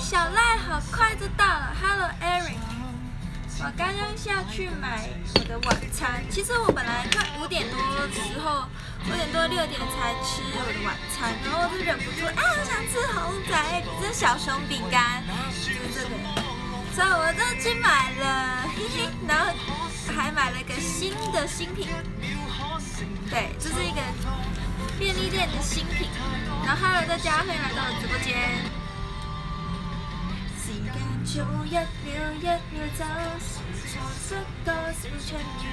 小赖好快就到了，Hello e r i c 我刚刚下去买我的晚餐。其实我本来快五点多的时候，五点多六点才吃我的晚餐，然后我就忍不住啊，我想吃红仔，这是小熊饼干，对个，所以我都去买了，嘿嘿，然后还买了个新的新品，对，这是一个便利店的新品。然后 Hello 大家，欢迎来到我的直播间。一一秒秒走，多少是候透。人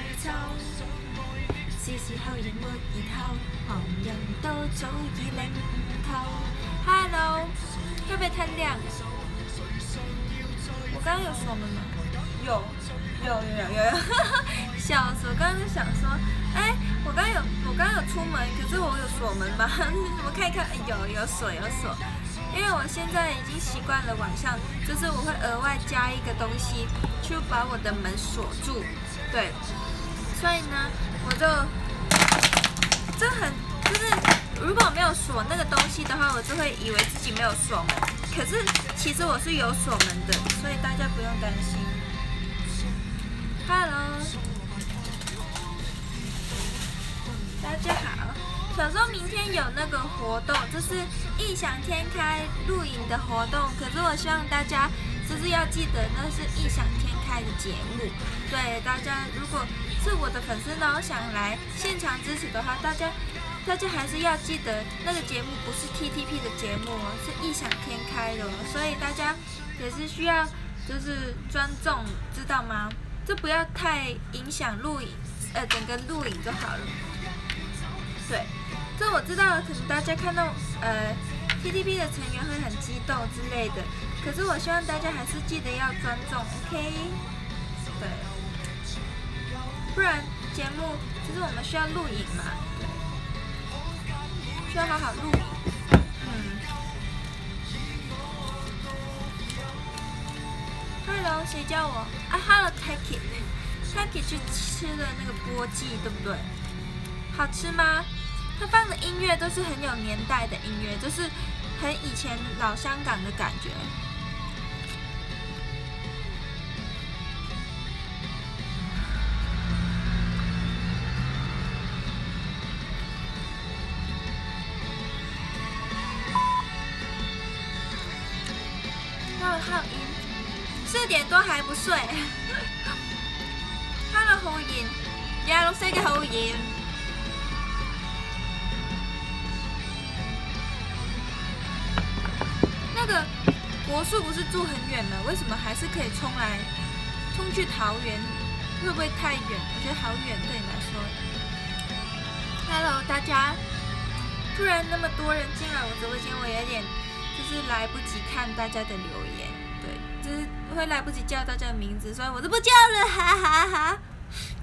都早已悟 Hello，准备探亮？我刚有锁门吗？有，有有有有。笑死！我刚刚想说，哎，我刚有我刚有出门，可是我有锁门吗？我看一看，有有锁，有锁。因为我现在已经习惯了晚上，就是我会额外加一个东西去把我的门锁住，对，所以呢，我就，这很，就是如果没有锁那个东西的话，我就会以为自己没有锁门，可是其实我是有锁门的，所以大家不用担心。Hello，大家好。小说明天有那个活动，就是《异想天开》录影的活动。可是我希望大家，就是要记得那是《异想天开》的节目。对，大家如果是我的粉丝呢，我想来现场支持的话，大家大家还是要记得，那个节目不是 TTP 的节目，哦，是《异想天开》的。哦，所以大家也是需要就是尊重，知道吗？就不要太影响录影，呃，整个录影就好了。对。这我知道，可能大家看到呃 K T P 的成员会很激动之类的。可是我希望大家还是记得要尊重，OK？对，不然节目就是我们需要录影嘛，对，需要好好录。嗯。Hello，谁叫我？啊，Hello，Takki，Takki 去吃了那个波记，对不对？好吃吗？他放的音乐都是很有年代的音乐，就是很以前老香港的感觉。h e l l 四点多还不睡。Hello 浩言，廿六岁的浩言。这个国树不是住很远吗？为什么还是可以冲来冲去桃园？会不会太远？我觉得好远，对你来说。Hello，大家，突然那么多人进来我直播间，我有点就是来不及看大家的留言，对，就是会来不及叫大家名字，所以我就不叫了，哈哈哈，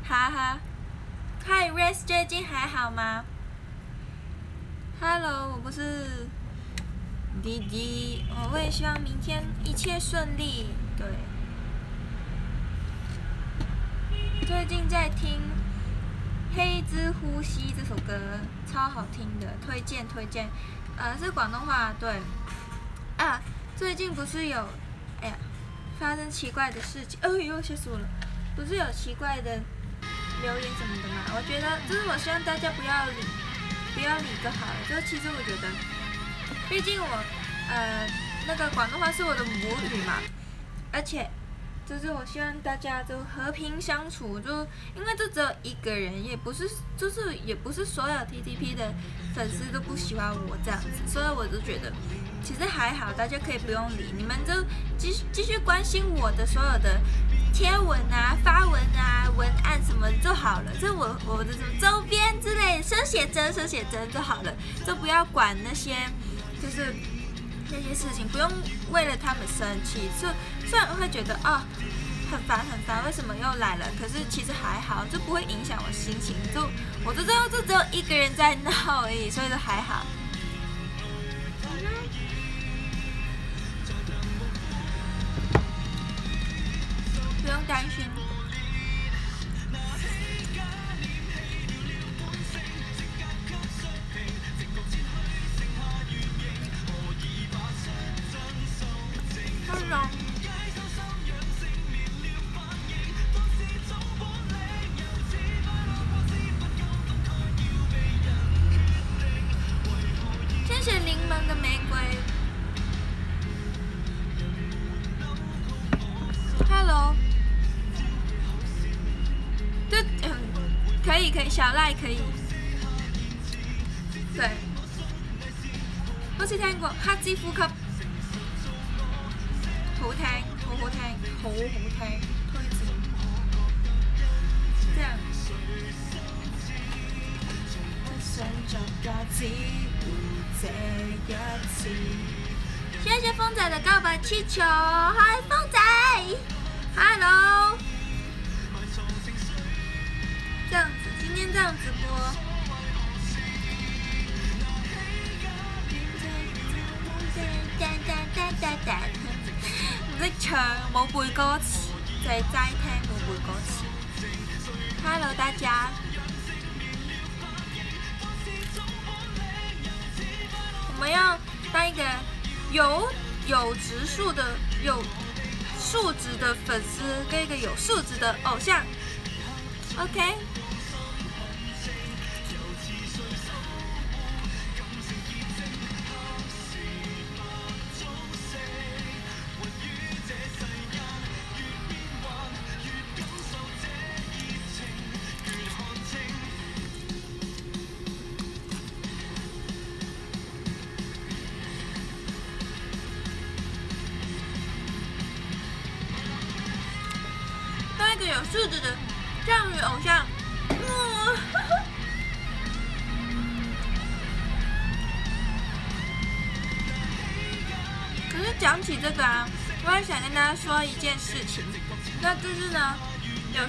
哈哈。h i r e s t 最近还好吗？Hello，我不是。滴滴，我会希望明天一切顺利。对，最近在听《黑之呼吸》这首歌，超好听的，推荐推荐。呃，是广东话，对。啊，最近不是有，哎呀，发生奇怪的事情，哎呦，吓死我了！不是有奇怪的留言什么的吗？我觉得，就是我希望大家不要理，不要理就好了。就其实我觉得。毕竟我，呃，那个广东话是我的母语嘛，而且就是我希望大家都和平相处，就因为就只有一个人，也不是，就是也不是所有 T T P 的粉丝都不喜欢我这样子，所以我就觉得其实还好，大家可以不用理，你们就继继续关心我的所有的贴文啊、发文啊、文案什么就好了，就我我的什么周边之类、手写真、手写真就好了，就不要管那些。就是那些事情，不用为了他们生气。就虽然会觉得啊，很烦很烦，为什么又来了？可是其实还好，就不会影响我心情。就我就知道，就只有一个人在闹而已，所以就还好。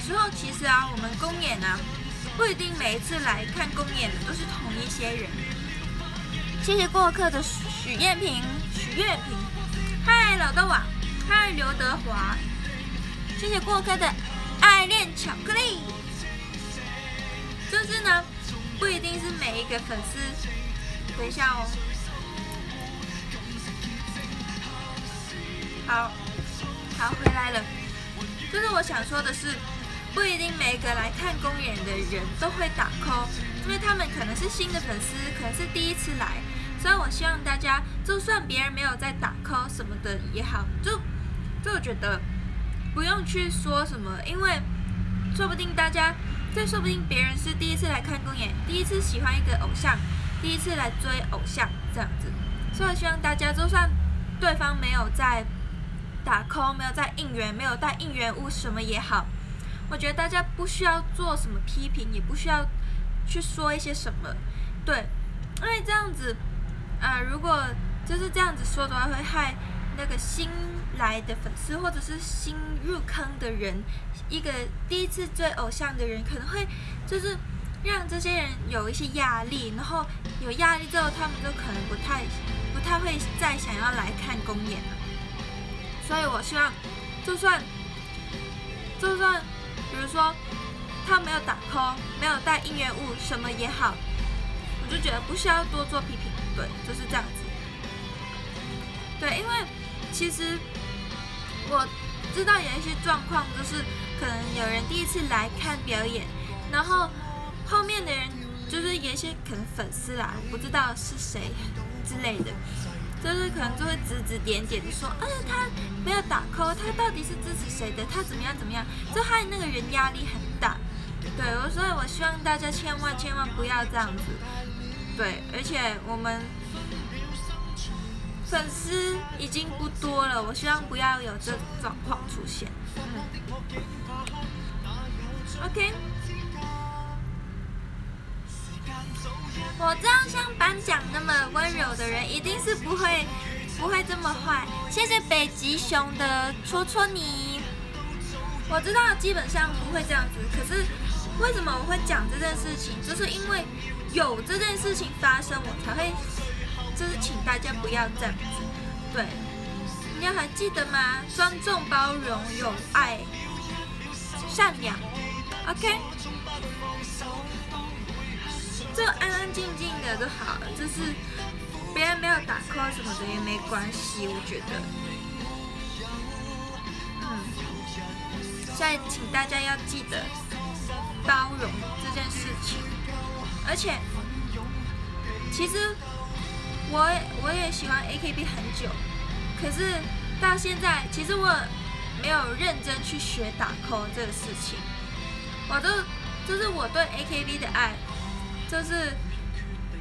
之后其实啊，我们公演啊，不一定每一次来看公演的都是同一些人。谢谢过客的许愿萍、许愿萍。嗨，老豆啊，嗨，刘德华。谢谢过客的爱恋巧克力。就是呢，不一定是每一个粉丝。等一下哦。好，好回来了。就是我想说的是。不一定每个来看公演的人都会打 call，因为他们可能是新的粉丝，可能是第一次来，所以我希望大家就算别人没有在打 call 什么的也好，就就觉得不用去说什么，因为说不定大家，这说不定别人是第一次来看公演，第一次喜欢一个偶像，第一次来追偶像这样子，所以希望大家就算对方没有在打 call，没有在应援，没有带应援物什么也好。我觉得大家不需要做什么批评，也不需要去说一些什么，对，因为这样子，啊，如果就是这样子说的话，会害那个新来的粉丝或者是新入坑的人，一个第一次追偶像的人，可能会就是让这些人有一些压力，然后有压力之后，他们就可能不太不太会再想要来看公演了，所以我希望，就算，就算。比如说，他没有打 call，没有带应援物，什么也好，我就觉得不需要多做批评。对，就是这样子。对，因为其实我知道有一些状况，就是可能有人第一次来看表演，然后后面的人就是有些可能粉丝啦，不知道是谁之类的。就是可能就会指指点点的说，呃，他不要打 call，他到底是支持谁的？他怎么样怎么样？就害那个人压力很大。对，所以我希望大家千万千万不要这样子。对，而且我们粉丝已经不多了，我希望不要有这种状况出现。嗯、OK。我知道像班长那么温柔的人，一定是不会不会这么坏。谢谢北极熊的戳戳你。我知道基本上不会这样子，可是为什么我会讲这件事情？就是因为有这件事情发生，我才会。就是请大家不要这样子。对，你要还记得吗？尊重、包容、有爱、善良。OK。就安安静静的就好了，就是别人没有打 call 什么的也没关系，我觉得。嗯，现在请大家要记得包容这件事情。而且，其实我我也喜欢 AKB 很久，可是到现在其实我没有认真去学打 call 这个事情。我都。就是我对 AKB 的爱。就是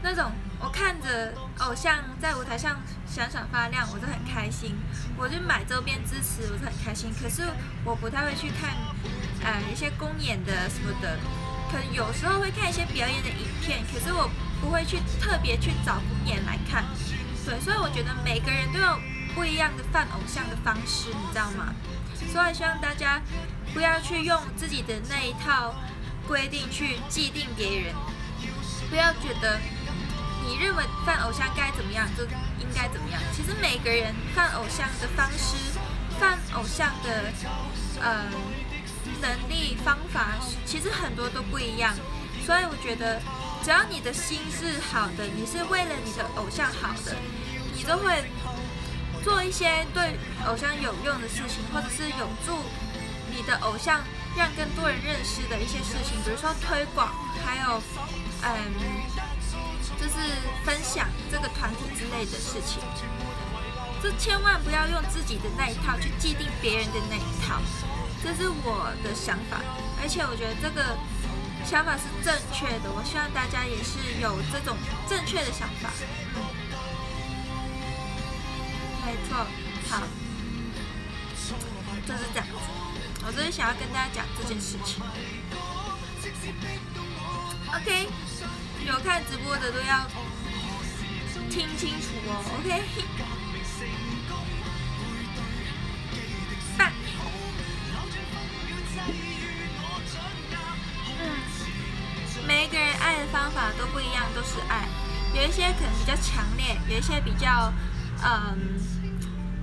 那种我看着偶像在舞台上闪闪发亮，我就很开心，我就买周边支持，我就很开心。可是我不太会去看，呃，一些公演的什么的，可能有时候会看一些表演的影片，可是我不会去特别去找公演来看。对，所以我觉得每个人都有不一样的犯偶像的方式，你知道吗？所以希望大家不要去用自己的那一套规定去既定别人。不要觉得你认为犯偶像该怎么样就应该怎么样。其实每个人犯偶像的方式、犯偶像的呃能力方法，其实很多都不一样。所以我觉得，只要你的心是好的，你是为了你的偶像好的，你都会做一些对偶像有用的事情，或者是有助你的偶像让更多人认识的一些事情，比如说推广，还有。嗯，就是分享这个团体之类的事情，就千万不要用自己的那一套去既定别人的那一套，这是我的想法，而且我觉得这个想法是正确的，我希望大家也是有这种正确的想法，嗯，没错，好，就是这样子，我就是想要跟大家讲这件事情。OK，有看直播的都要听清楚哦。OK，嗯，每一个人爱的方法都不一样，都是爱。有一些可能比较强烈，有一些比较，嗯，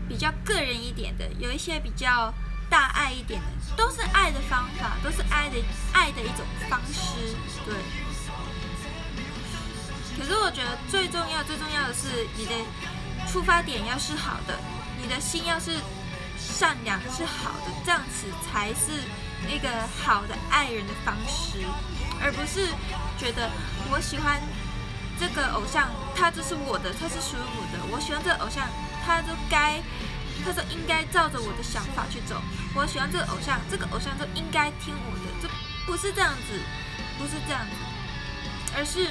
比较个人一点的，有一些比较。大爱一点的，都是爱的方法，都是爱的爱的一种方式，对。可是我觉得最重要、最重要的是你的出发点要是好的，你的心要是善良、是好的，这样子才是一个好的爱人的方式，而不是觉得我喜欢这个偶像，他就是我的，他是属于我的，我喜欢这个偶像，他都该。他说：“应该照着我的想法去走。我喜欢这个偶像，这个偶像就应该听我的，这不是这样子，不是这样子，而是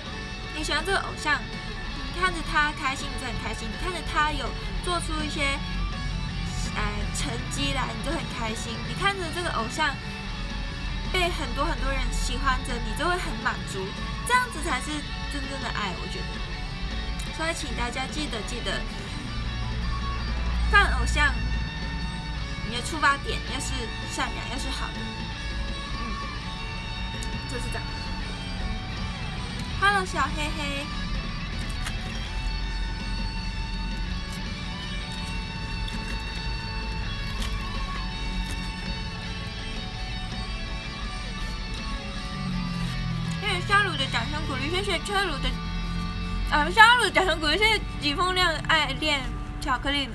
你喜欢这个偶像，你看着他开心，你就很开心；你看着他有做出一些，哎，成绩来，你就很开心；你看着这个偶像被很多很多人喜欢着，你就会很满足。这样子才是真正的爱，我觉得。所以请大家记得，记得。”看偶像，你的出发点要是善良，要是好，的，嗯，就是这样。Hello，小黑黑。谢谢小鲁的掌声鼓励，谢谢车鲁的，啊，小鲁掌声鼓励，谢谢季风亮爱恋巧克力。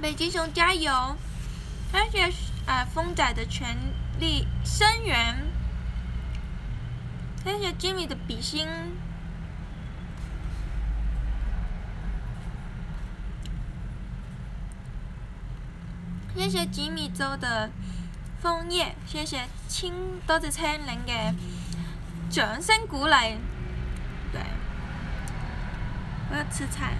北极熊加油！谢谢啊，风仔的全力声援。谢谢 m 米的比心。谢谢吉米做的枫叶。谢谢青多谢青领的掌声鼓励。对。我要吃菜。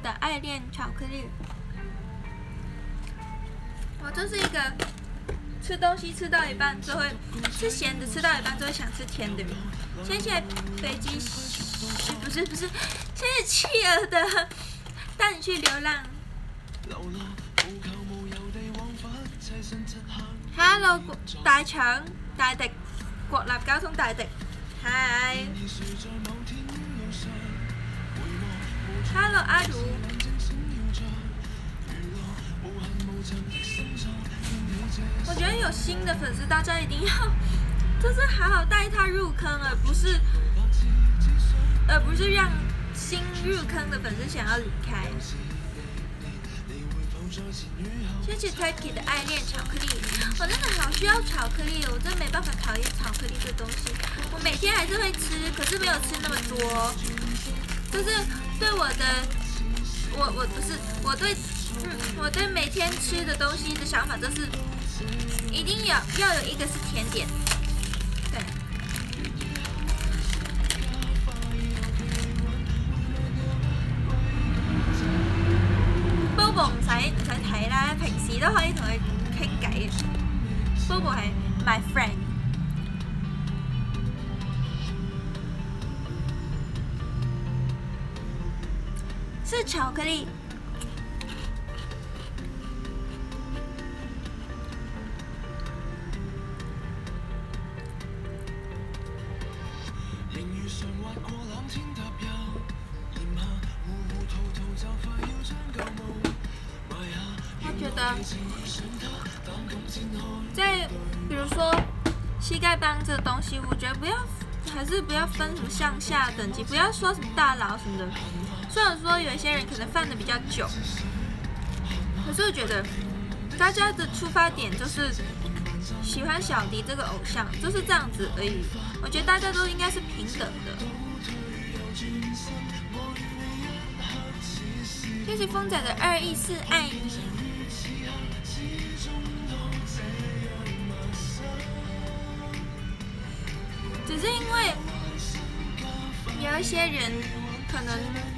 的爱恋巧克力，我就是一个吃东西吃到一半就会吃咸的，吃到一半就会想吃甜的。谢谢飞机，不是不是，谢谢企鹅的带你去流浪。Hello，大肠大迪，国立交通大迪，嗨。Hello，阿如。我觉得有新的粉丝，大家一定要 就是好好带他入坑，而不是而不是让新入坑的粉丝想要离开。谢谢 t a c k y 的爱恋巧克力，我真的好需要巧克力，我真没办法讨厌巧克力这东西，我每天还是会吃，可是没有吃那么多，就是。对我的，我我不是我对，嗯，我对每天吃的东西的想法都是，一定要要有一个是甜点，对。Bobo 唔使唔使睇啦，平时都可以同佢倾偈。Bobo 系 my friend。是巧克力。我觉得，在比如说膝盖帮这东西，我觉得不要，还是不要分什么上下等级，不要说什么大佬什么的。虽然说有一些人可能犯的比较久，可是我觉得大家的出发点就是喜欢小迪这个偶像，就是这样子而已。我觉得大家都应该是平等的。谢谢风仔的二亿四爱你。只是因为有一些人可能。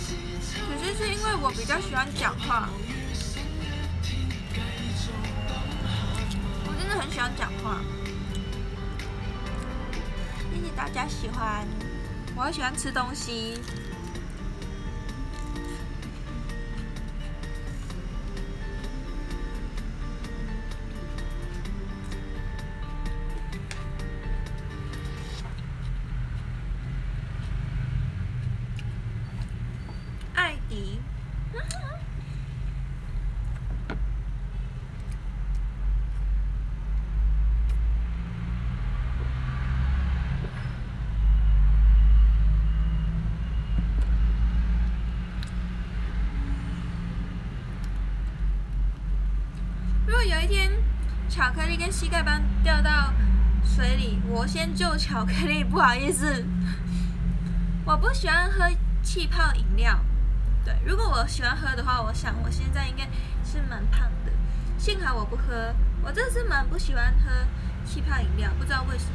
可是是因为我比较喜欢讲话，我真的很喜欢讲话。谢谢大家喜欢，我喜欢吃东西。膝盖帮掉到水里，我先救巧克力。不好意思，我不喜欢喝气泡饮料。对，如果我喜欢喝的话，我想我现在应该是蛮胖的。幸好我不喝，我真是蛮不喜欢喝气泡饮料，不知道为什么。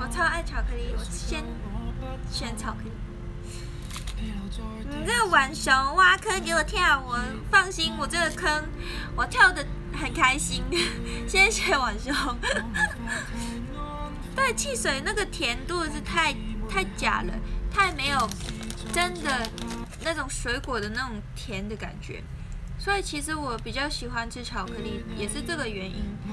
我超爱巧克力，我先选巧克力。你这玩熊挖坑给我跳，我放心，我这个坑我跳的很开心，谢谢晚熊。但 汽水那个甜度是太太假了，太没有真的那种水果的那种甜的感觉，所以其实我比较喜欢吃巧克力，也是这个原因。嗯。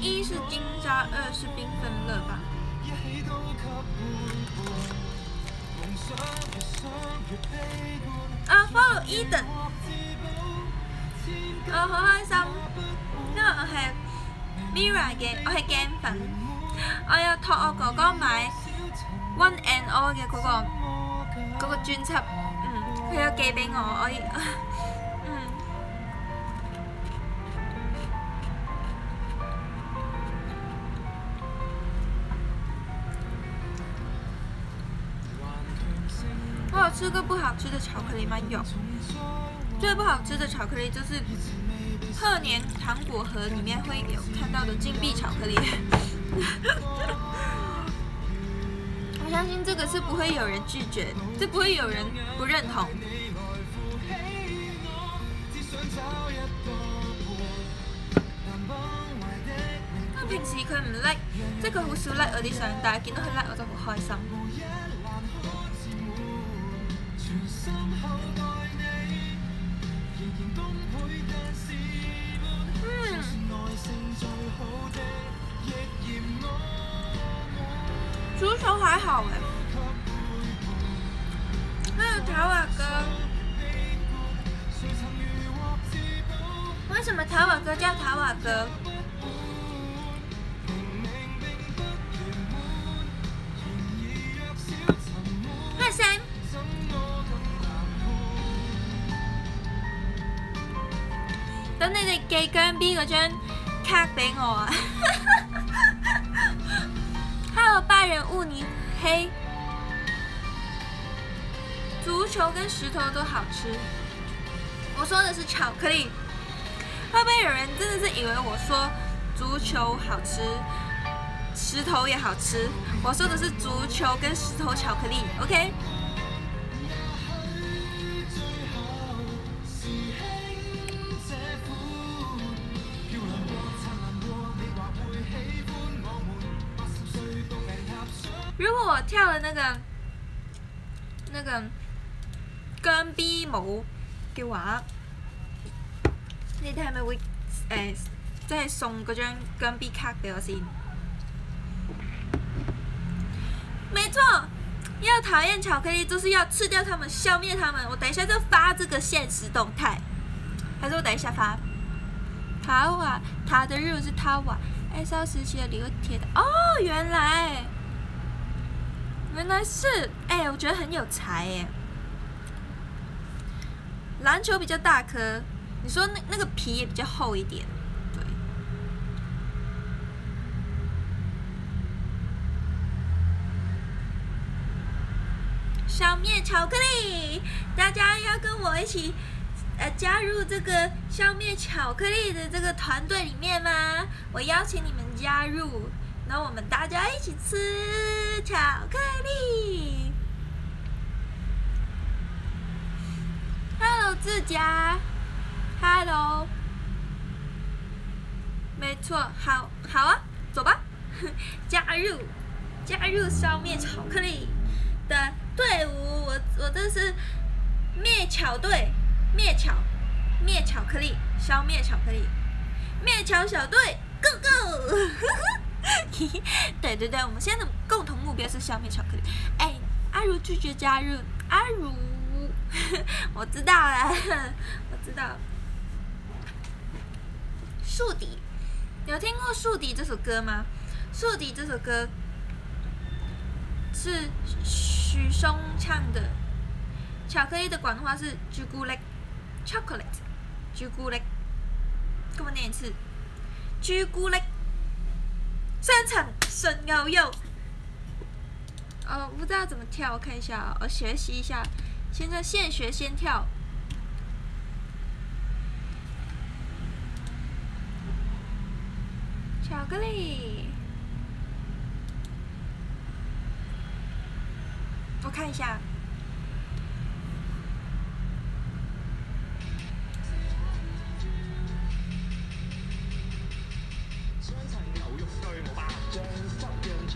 一是金莎，二是缤纷乐吧。啊，follow Eden，啊好开心，因为系 Mira 嘅，我系 g m 粉，我有托我哥哥买 One and All 嘅嗰个嗰个专辑，嗯，佢有寄俾我，我。我有吃个不好吃的巧克力吗？有，最不好吃的巧克力就是贺年糖果盒里面会有看到的金币巧克力。我相信这个是不会有人拒绝，这不会有人不认同。那平时佢唔叻，即系佢好少叻 i 我啲相，但系见到佢叻我就好开心。足球还好哎，还有塔瓦哥，为什么塔瓦哥叫塔瓦哥？大声！等你哋寄姜 B 嗰张。卡俾我啊！哈有拜仁慕尼黑，足球跟石头都好吃。我说的是巧克力，会不会有人真的是以为我说足球好吃，石头也好吃？我说的是足球跟石头巧克力，OK？那个那个姜 B 舞嘅话，你哋系咪会诶，即、呃、系送嗰张姜 B 卡俾我先？没错，要讨厌巧克力，就是要吃掉他们，消灭他们。我等一下就发这个现实动态，还是我等一下发？塔瓦他的日文是塔瓦，艾莎时期的礼物贴的哦，原来。原来是，哎，我觉得很有才哎。篮球比较大颗，你说那那个皮也比较厚一点，对。消灭巧克力，大家要跟我一起，呃，加入这个消灭巧克力的这个团队里面吗？我邀请你们加入。那我们大家一起吃巧克力！Hello，自家，Hello，没错，好，好啊，走吧，加入加入消灭巧克力的队伍，我我这是灭巧队，灭巧，灭巧克力，消灭巧克力，灭巧小队，Go Go！对对对，我们现在的共同目标是消灭巧克力。哎，阿如拒绝加入，阿如，我知道了，我知道。树敌，有听过《树敌》这首歌吗？《树敌》这首歌是许嵩唱的。巧克力的广东话是朱古力，chocolate，朱古力，跟我念一次，朱古力。擅场神腰跳，呃，不知道怎么跳，我看一下，我学习一下，现在现学先跳。巧克力，我看一下。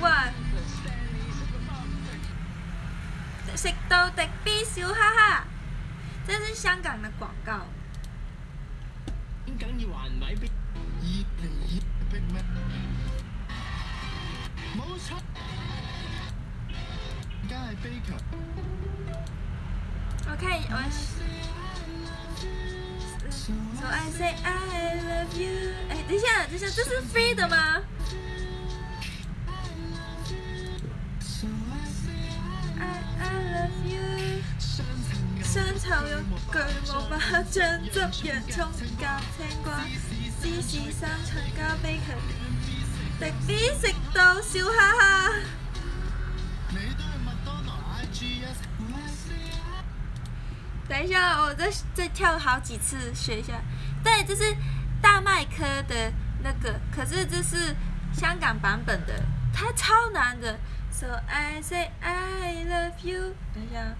哇！食到迪比笑哈哈，这是香港的广告。你讲要还咪逼，越嚟越逼咩？冇出，梗系逼噶。OK，我。哎，等一下，等一下，这是 free 的吗？等一下，我再再跳好几次学一下。对，这是大麦科的那个，可是这是香港版本的，它超难的。So I say I love you。等一下，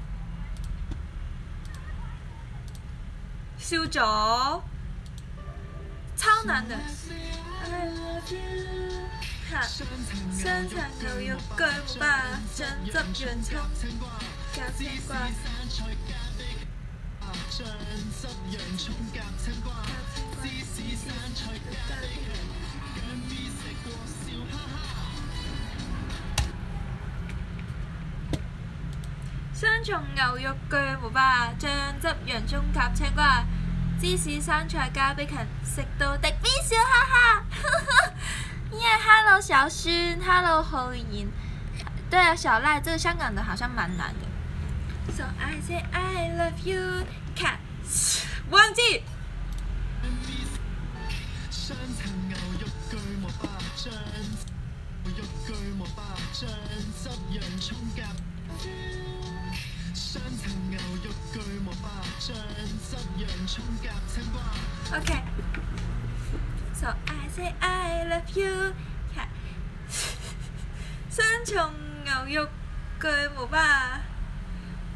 修脚，超难的。看，酸菜牛肉盖饭，香汁洋加青瓜。酱汁洋葱夹青瓜，芝士生菜加贝芹，酱边食过笑哈哈。双重牛肉巨糊霸，酱汁洋葱夹青瓜，芝士生菜加贝芹，食到滴边笑哈哈。哈哈，一系 Hello 小孙，Hello 浩然。对啊，小赖，这香港的好像蛮难的。So I say I love you. 我唔知。Okay. So I say I love you. 看，双层牛肉具磨法酱。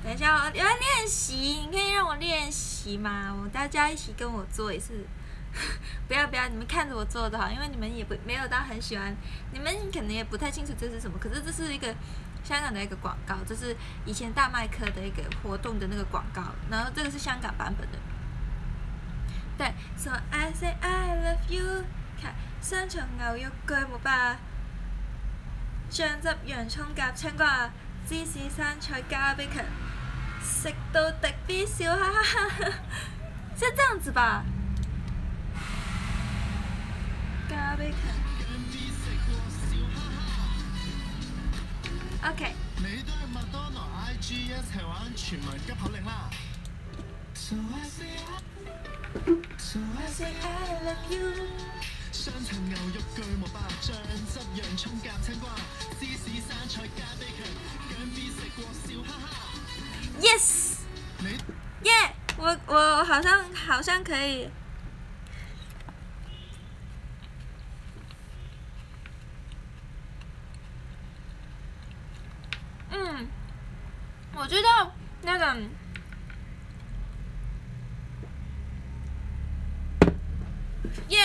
等一下，我要练习，你可以让我练习吗？我大家一起跟我做一次。不要不要，你们看着我做的好，因为你们也不没有到很喜欢，你们可能也不太清楚这是什么，可是这是一个香港的一个广告，这是以前大麦克的一个活动的那个广告，然后这个是香港版本的。对，So I say I love you。看，三牛肉盖饭，酱汁洋葱夹青瓜，芝士生菜加 bacon。食到迪别笑哈哈，先这样子吧。加卑強食過笑哈哈。OK。你都去麥當勞 I G 一係玩全民急口令啦。Yes。耶，我我好像好像可以。嗯，我知道那个。耶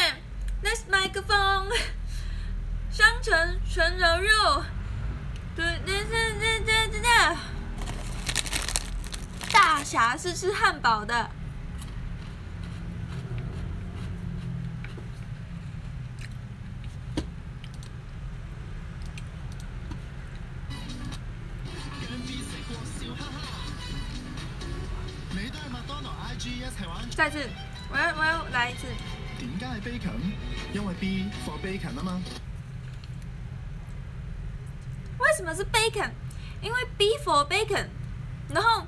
n e a h m i c r o p 纯牛肉，对对对对对对对。大侠是吃汉堡的。再次，我要我要来一次。点解系 bacon？因为 B for bacon 啊嘛。为什么是 bacon？因为 B for bacon，然后。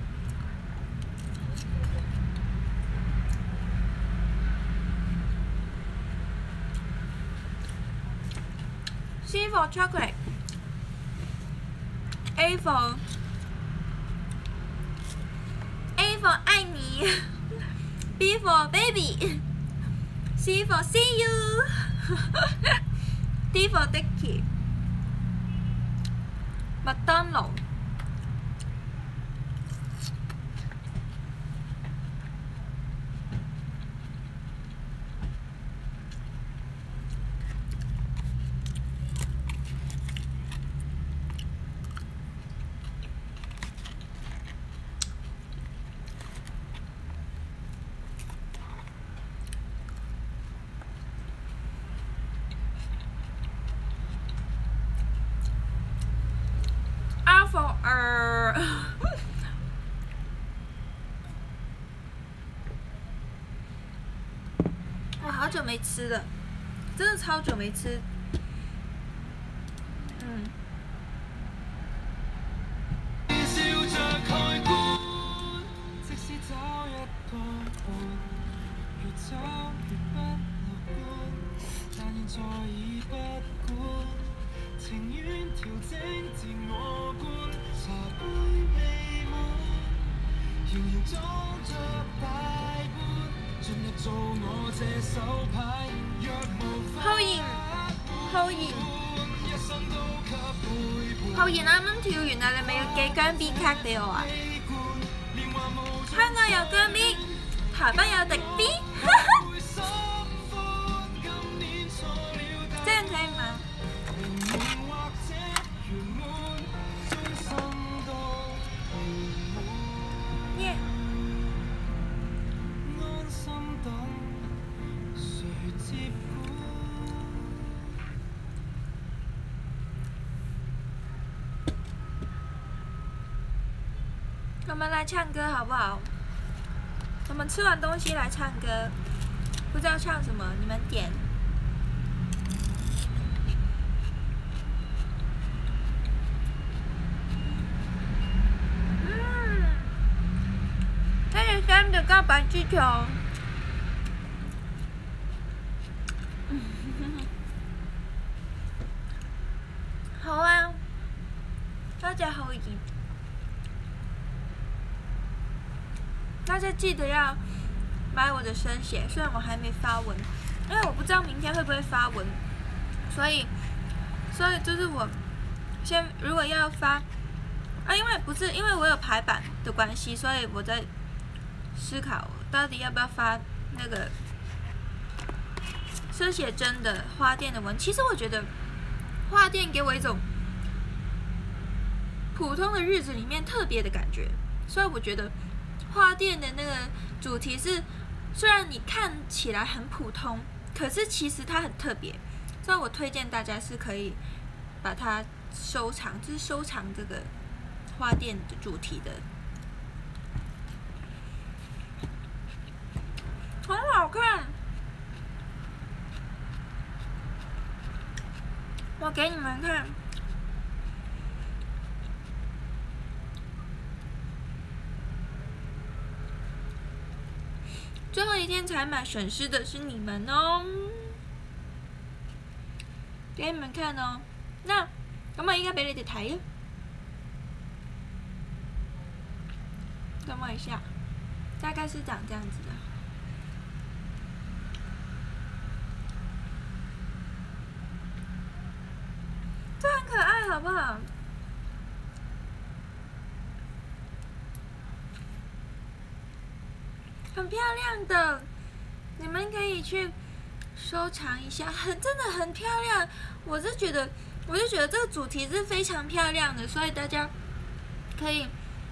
C for chocolate, A for A for 爱你，B for baby, C for see you, D for Dicky。麦当劳。 吃的，真的超久没吃。香港有姜边，台北有迪斯。歌好不好？我们吃完东西来唱歌，不知道唱什么，你们点。记得要买我的生写，虽然我还没发文，因为我不知道明天会不会发文，所以，所以就是我先如果要发，啊，因为不是因为我有排版的关系，所以我在思考到底要不要发那个生写真的花店的文。其实我觉得花店给我一种普通的日子里面特别的感觉，所以我觉得。花店的那个主题是，虽然你看起来很普通，可是其实它很特别。所以我推荐大家是可以把它收藏，就是收藏这个花店的主题的，很好看。我给你们看。今天才买损失的是你们哦，给你们看哦。那，咁我依家俾你哋睇，等我一下，大概是长这样子的，都很可爱，好不好？很漂亮的，你们可以去收藏一下，很真的很漂亮。我是觉得，我就觉得这个主题是非常漂亮的，所以大家可以，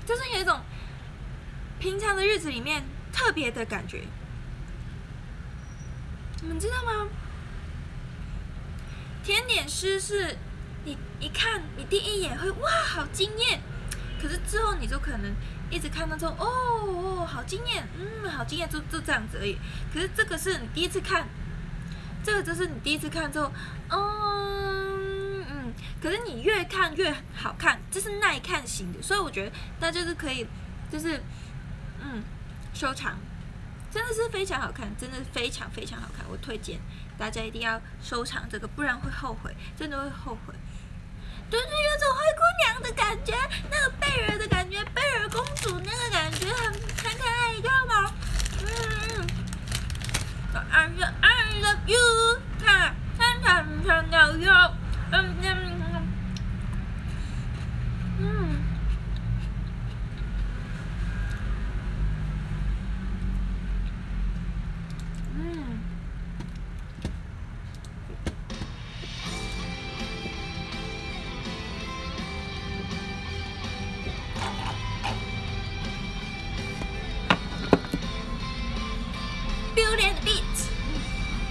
就是有一种平常的日子里面特别的感觉。你们知道吗？甜点师是你一看，你第一眼会哇，好惊艳，可是之后你就可能。一直看到之后，哦，好惊艳，嗯，好惊艳，就就这样子而已。可是这个是你第一次看，这个就是你第一次看之后，嗯嗯。可是你越看越好看，这是耐看型的，所以我觉得大家是可以，就是嗯，收藏，真的是非常好看，真的是非常非常好看，我推荐大家一定要收藏这个，不然会后悔，真的会后悔。就是有种灰姑娘的感觉，那个贝尔的感觉，贝尔公主那个感觉很很可爱，知道吗？嗯，I love I love you，看，长长的长头发，嗯嗯嗯，嗯，嗯。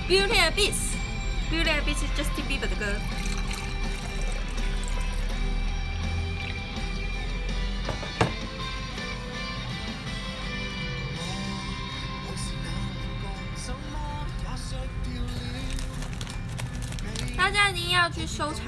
b u t y a n d b e a b e b u t y a n d b e a t e 是 Justin Bieber 的歌。大家一定要去收藏。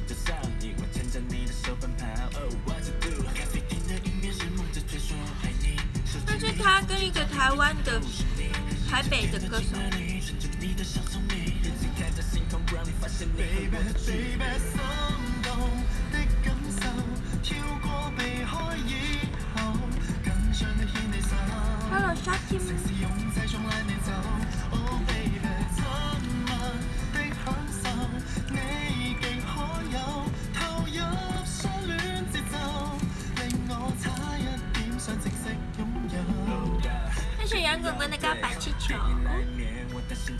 在台湾的台北的歌手。Hello，Sharky。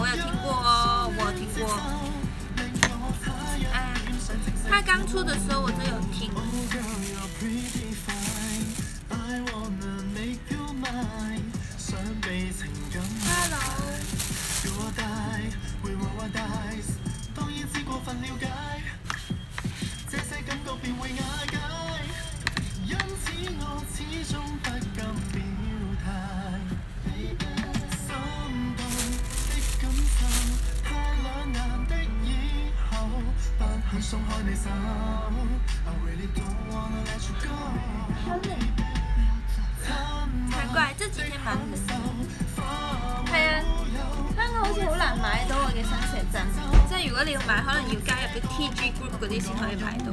我有听过哦，我有听过。哎，它刚出的时候我就有听。才怪！这几天买都死。系啊，香港好似好难买到我嘅新石镇。即系如果你要买，可能要加入啲 TG Group 嗰啲先可以买到。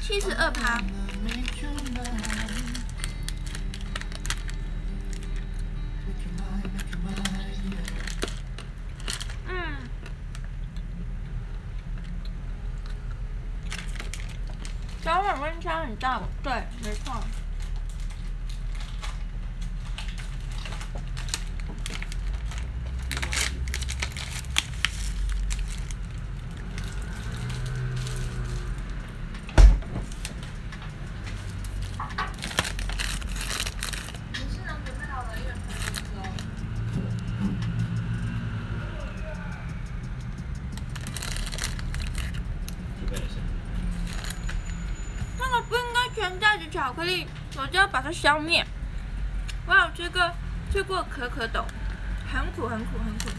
七十二盘。嗯。小满温差很大，对，没错。削面，哇！这个这个可可豆，很苦，很苦，很苦。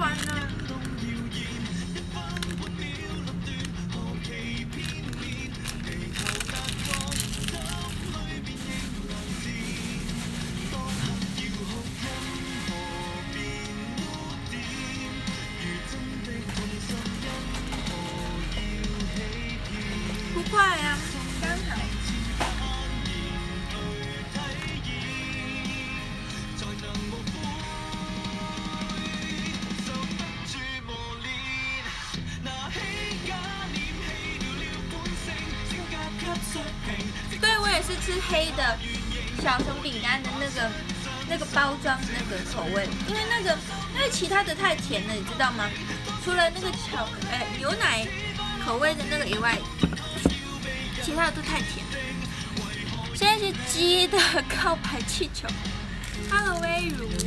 玩呢。甜的你知道吗？除了那个巧，呃牛奶口味的那个以外，其他的都太甜。现在是鸡的 告白气球哈喽，威乳。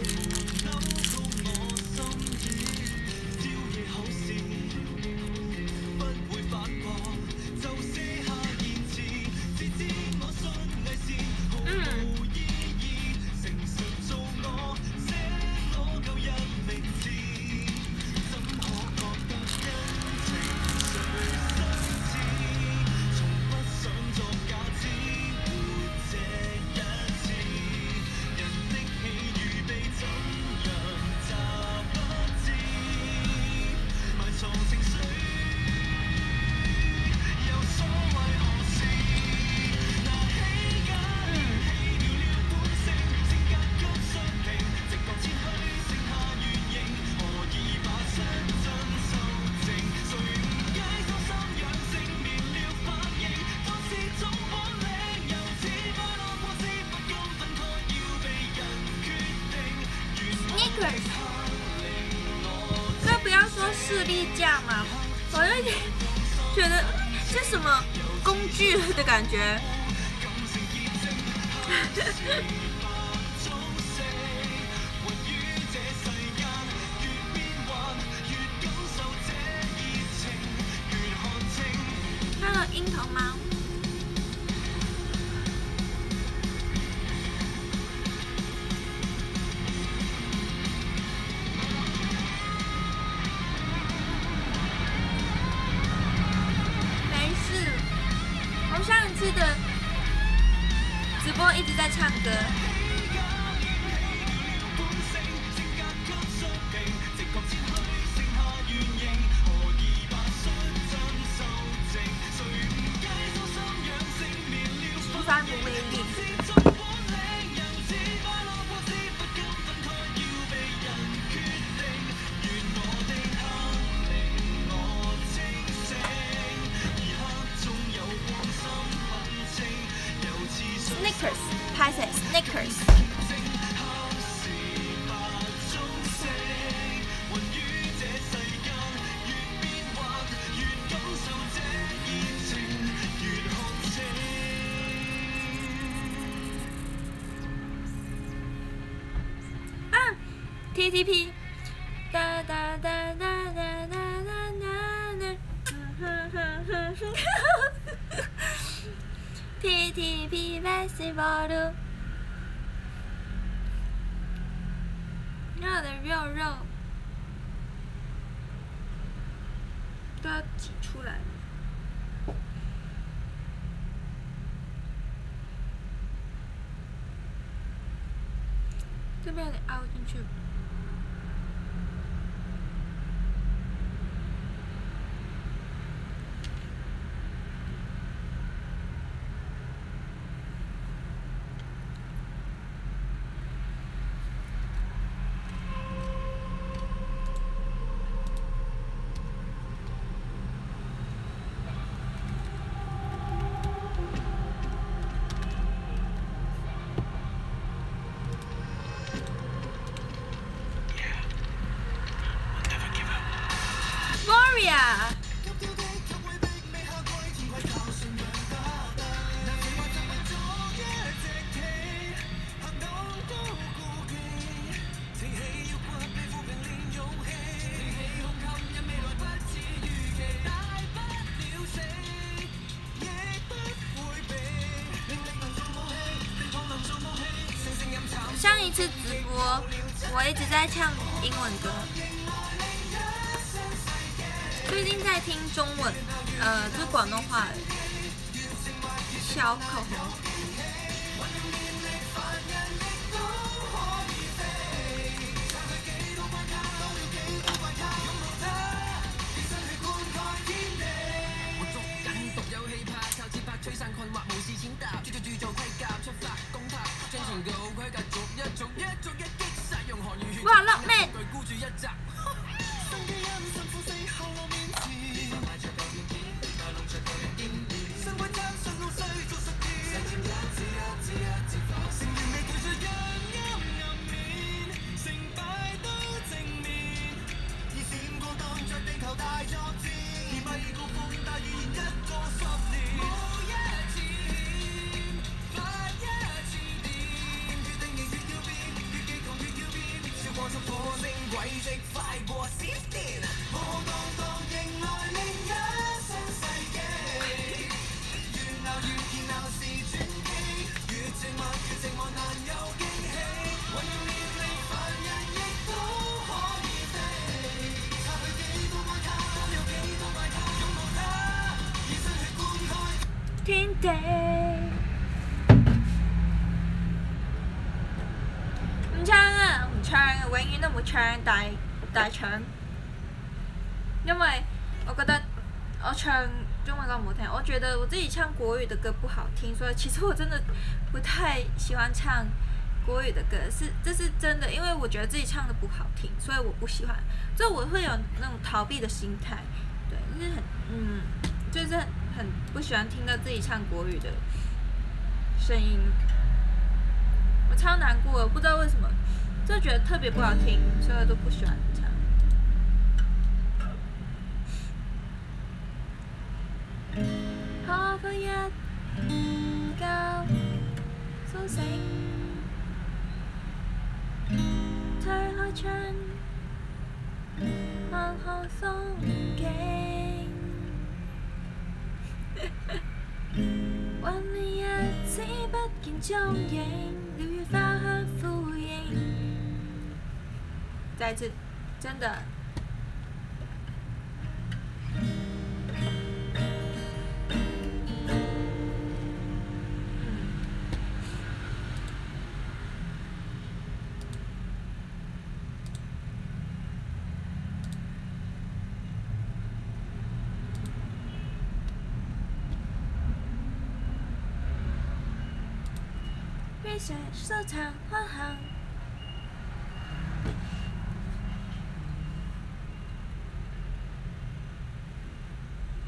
P T P，哒哒哒哒哒哒哒哒，嗯哼哼哼哼，P T P festival。口红。国语的歌不好听，所以其实我真的不太喜欢唱国语的歌，是这是真的，因为我觉得自己唱的不好听，所以我不喜欢，就我会有那种逃避的心态，对，就是很嗯，就是很不喜欢听到自己唱国语的声音，我超难过的，不知道为什么，就觉得特别不好听，所以都不喜欢。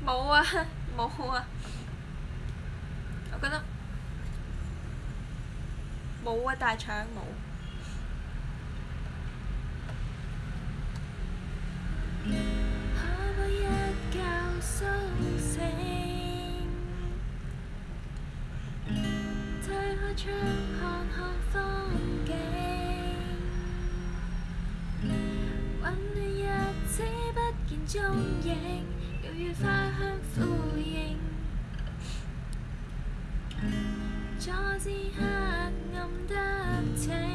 冇啊，冇啊！我覺得冇啊，大腸冇。踪影，犹如花香呼应。坐姿黑暗得清。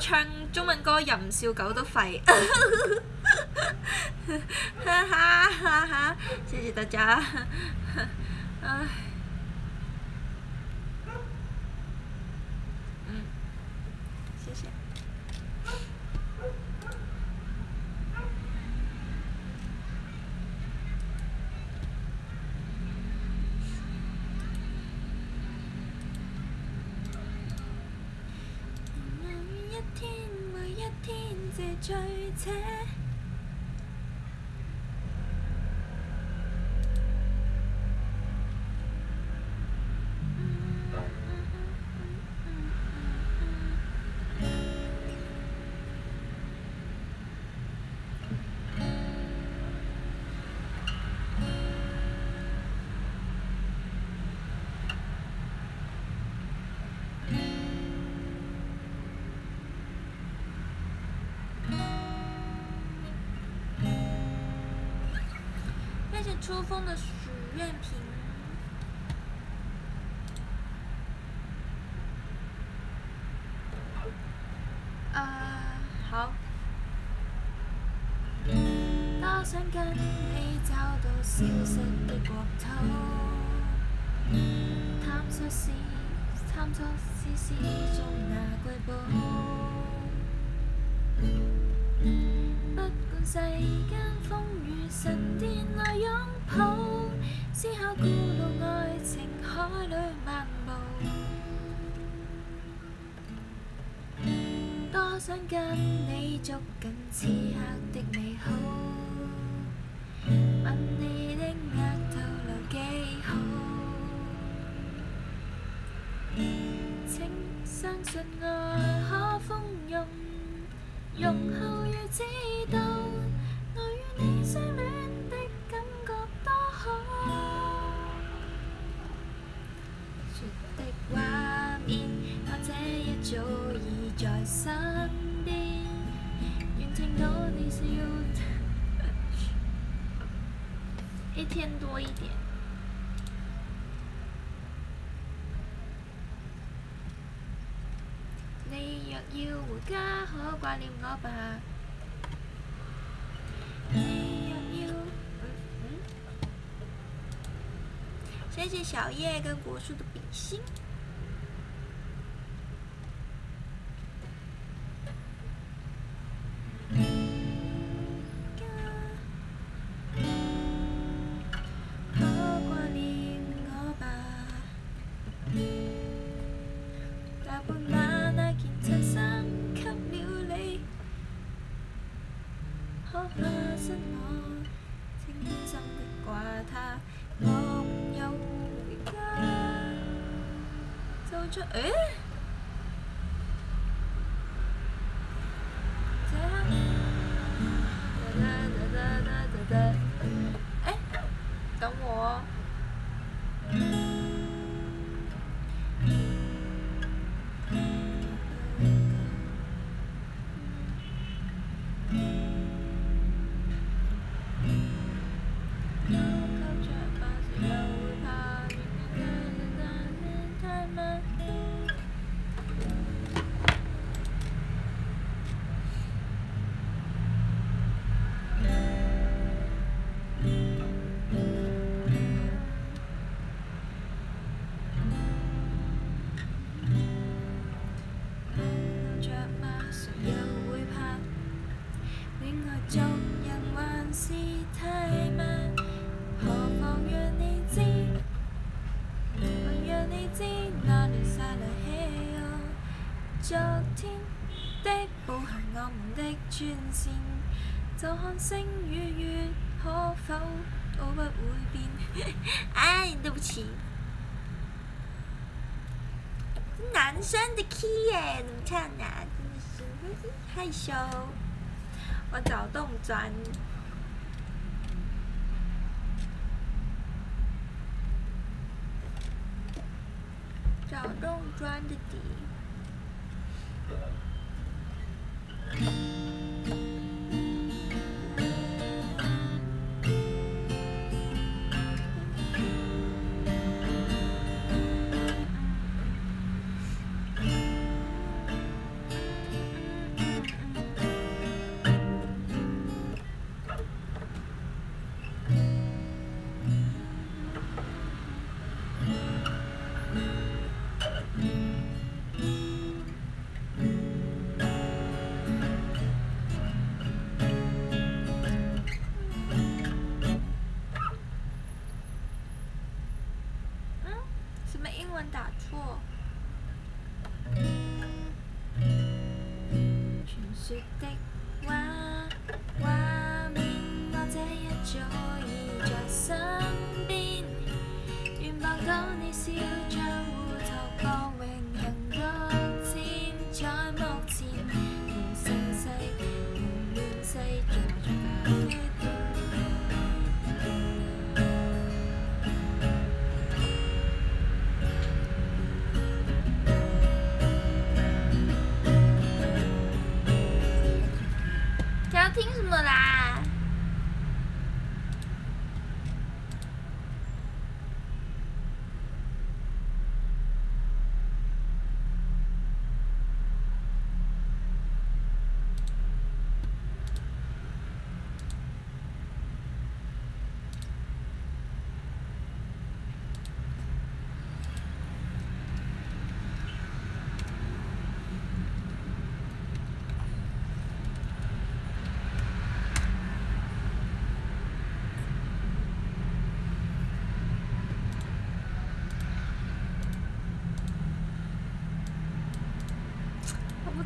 唱中文歌，人笑狗都吠，哈 哈哈！哈，谢谢大家。探索是，探索是，诗中那瑰宝。不管世间风雨，神殿内拥抱，此刻孤独爱情海里漫步。多想跟你捉紧此刻。挂念我吧。谢谢小叶跟国树的比心。就看星与月，可否都不会变。哎，对不起，男生的 key 哎，怎么唱啊？真的是害羞，我找动钻。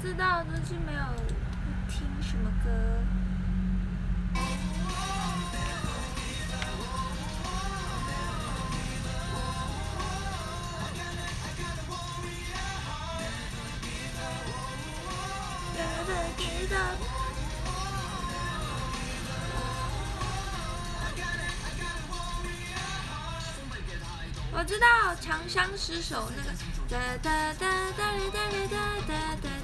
不知道最近没有听什么歌。我知道《长相厮守》那个哒哒哒哒哒哒哒哒。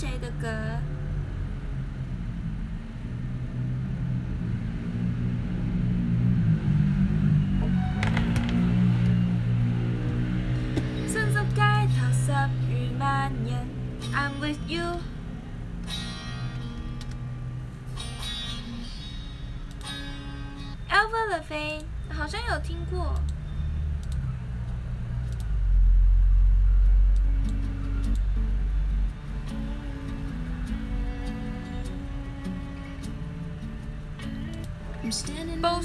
谁的歌？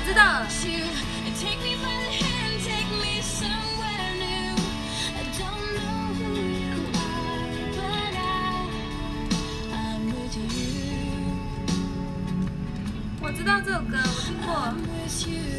我知道，我知道这首歌，我听过。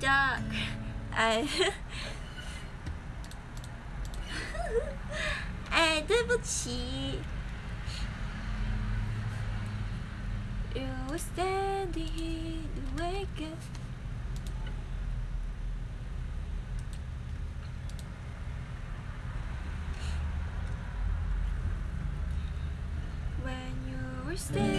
duck. I 哎，对不起。You were standing here to wake up. When you were standing.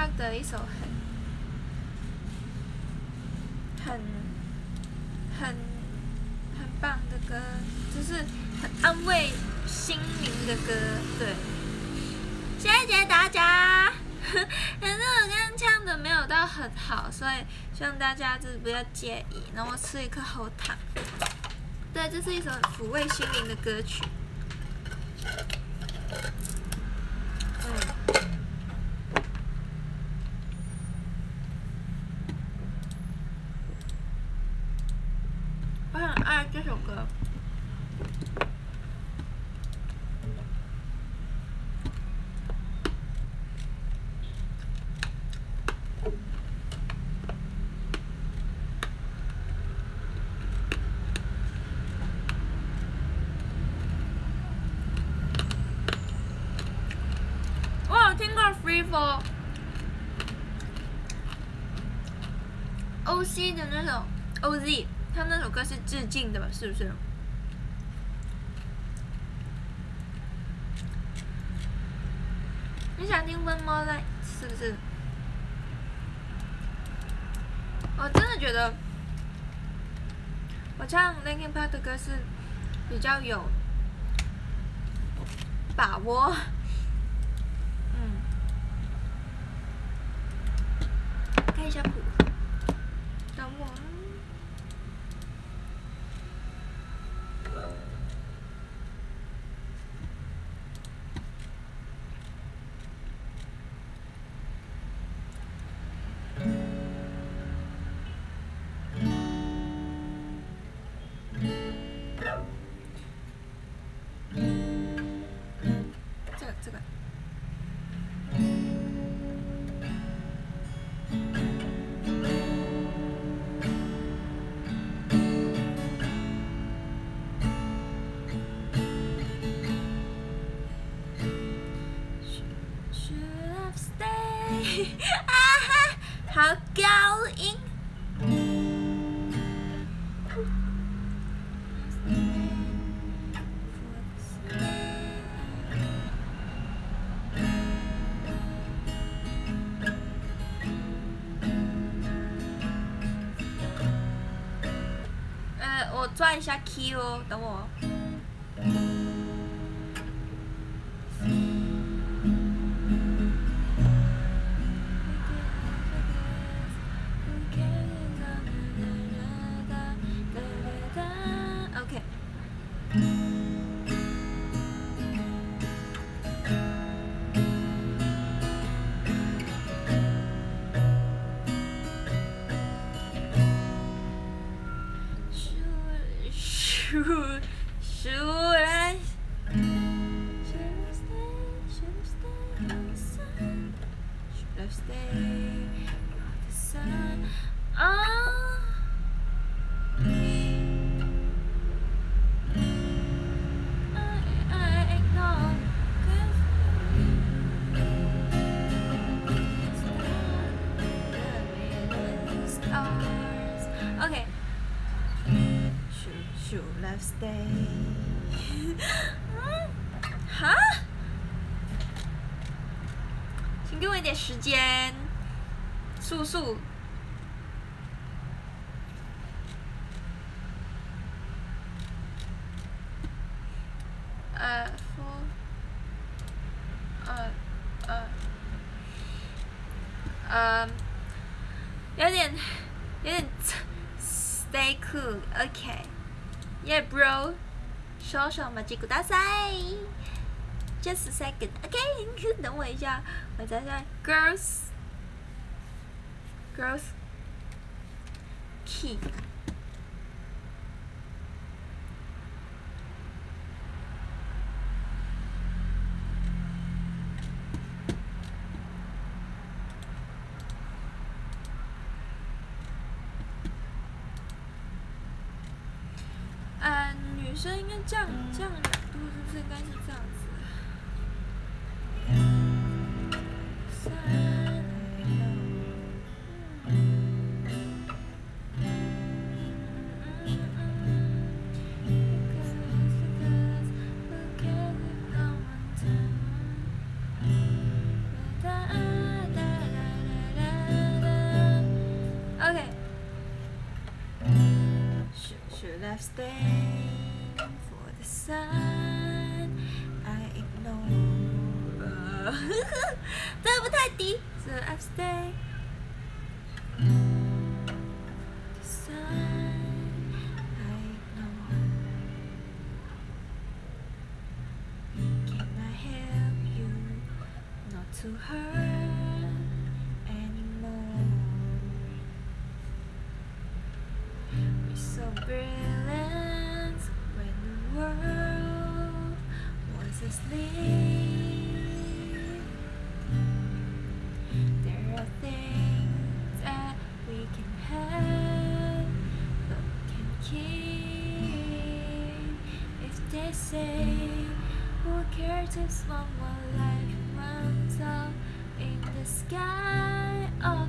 唱的一首很很很很棒的歌，就是很安慰心灵的歌。对，谢谢大家。可是，我刚刚唱的没有到很好，所以希望大家就是不要介意。然后吃一颗喉糖。对，这是一首抚慰心灵的歌曲。是不是？你想听《One More Light》是不？是？我真的觉得我唱《Linkin Park》的歌是比较有把握。嗯，看一下谱，等我。转一下 Q，等我。时间，速速，呃，我，呃，呃，呃，有点，有点，Stay cool，OK，Yeah, bro，稍稍待ちください。second okay 等我一下，我再再 girls girls to her anymore. We're so brilliant when the world was asleep. There are things that we can have but can keep. If they say, who cares if someone saw in the sky of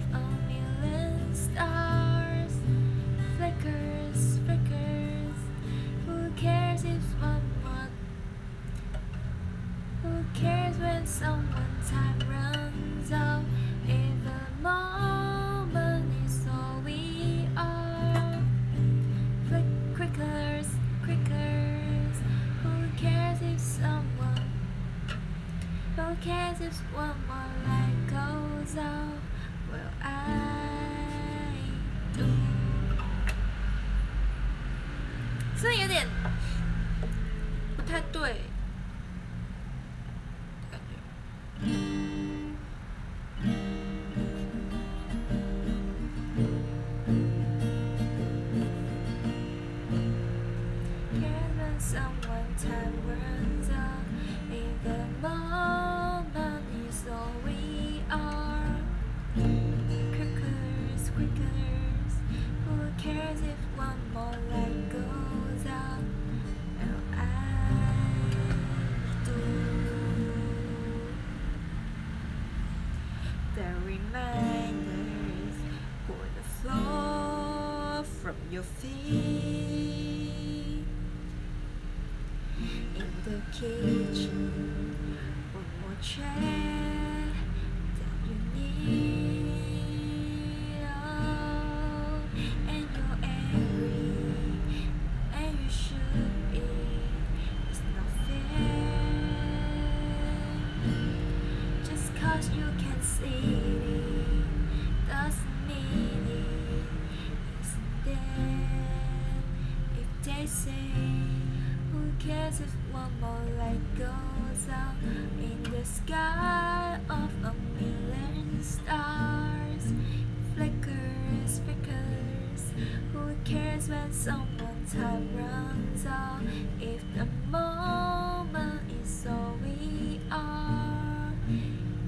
time runs out? If the moment is all we are.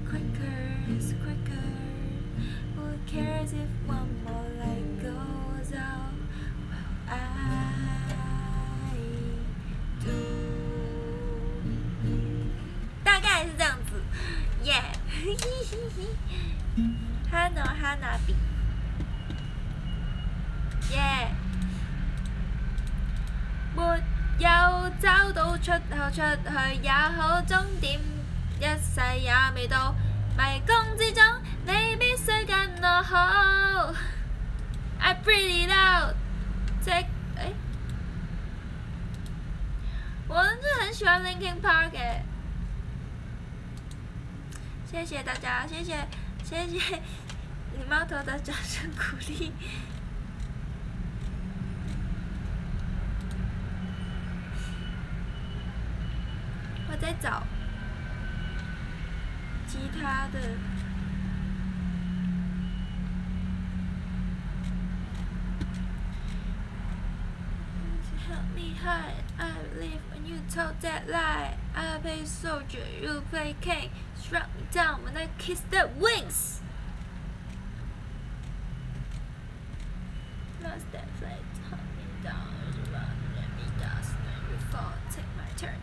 Quicker, quicker. Who cares if one more light goes out? Well, I do. 大概是这样子，耶、嘿嘿嘿嘿。哈娜哈娜比， 出口出去也好，终点一世也未到迷宫之中，你必须跟我好。I breathe it out，这我真的很喜欢 Linkin Park 的。谢谢大家，谢谢谢谢李茂头的掌声鼓励。在找其他的。Help me hide, I believe when you told that lie. I play soldier, you play king. Struck me down when I kissed the wings. Lost that flight, hunt me down, run, let me dust, let me fall, take my turn.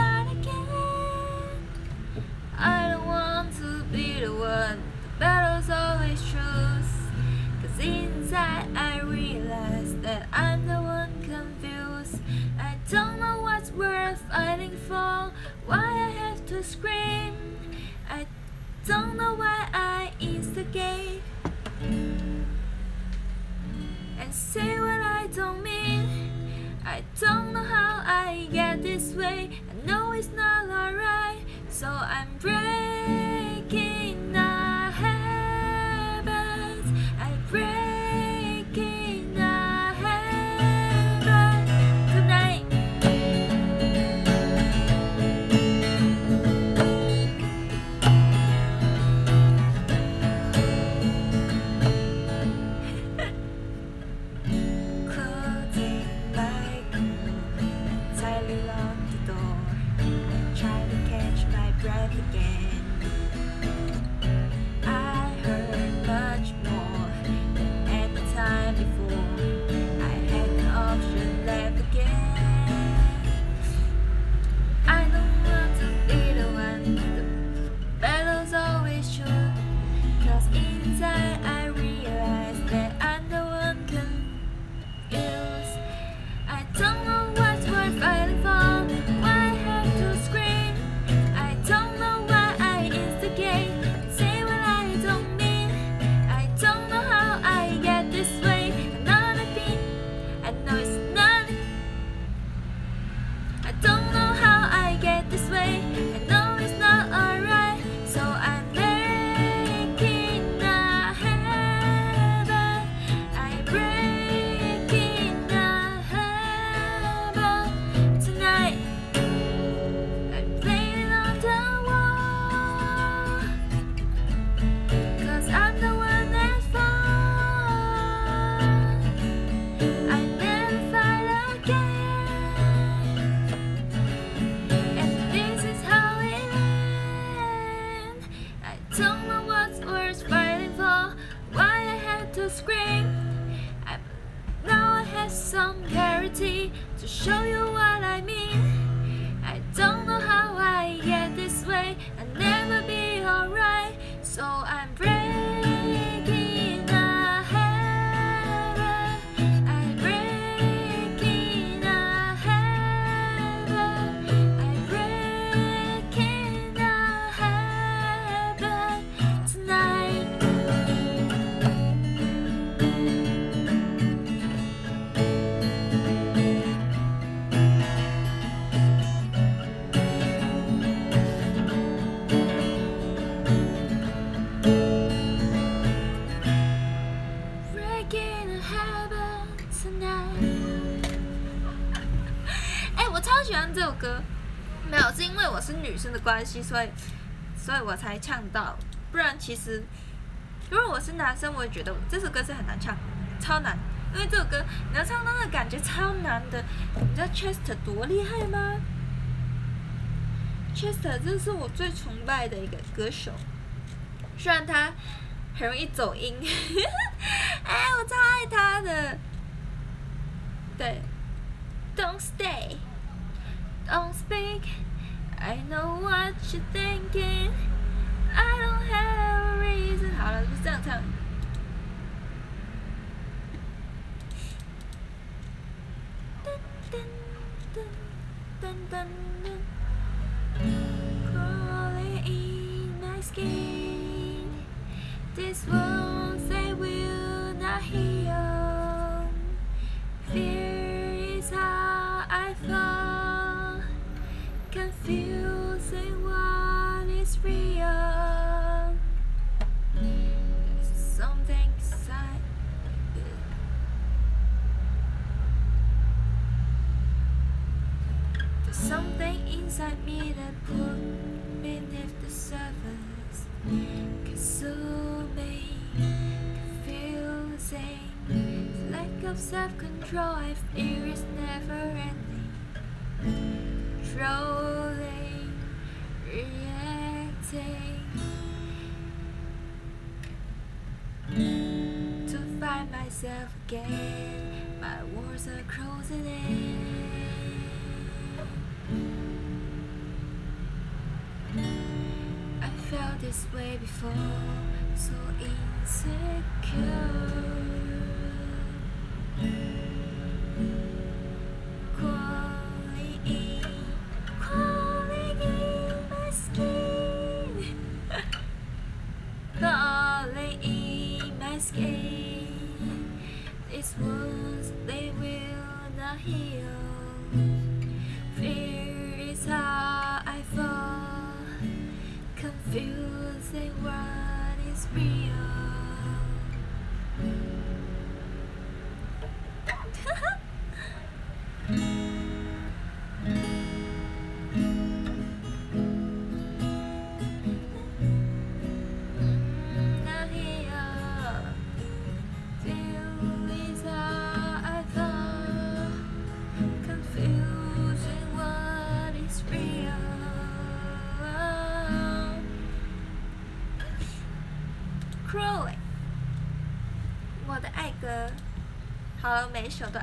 的关系，所以，所以我才唱到，不然其实，因为我是男生，我也觉得这首歌是很难唱，超难，因为这首歌，你能唱到的感觉超难的。你知道 Chester 多厉害吗？Chester 这是我最崇拜的一个歌手，虽然他很容易走音，哎，我超爱他的，对，Don't stay，Don't speak。I know what you're thinking. I don't have a reason. 好了，就这样唱。 again. My walls are closing in. I felt this way before, so insecure. 每首都。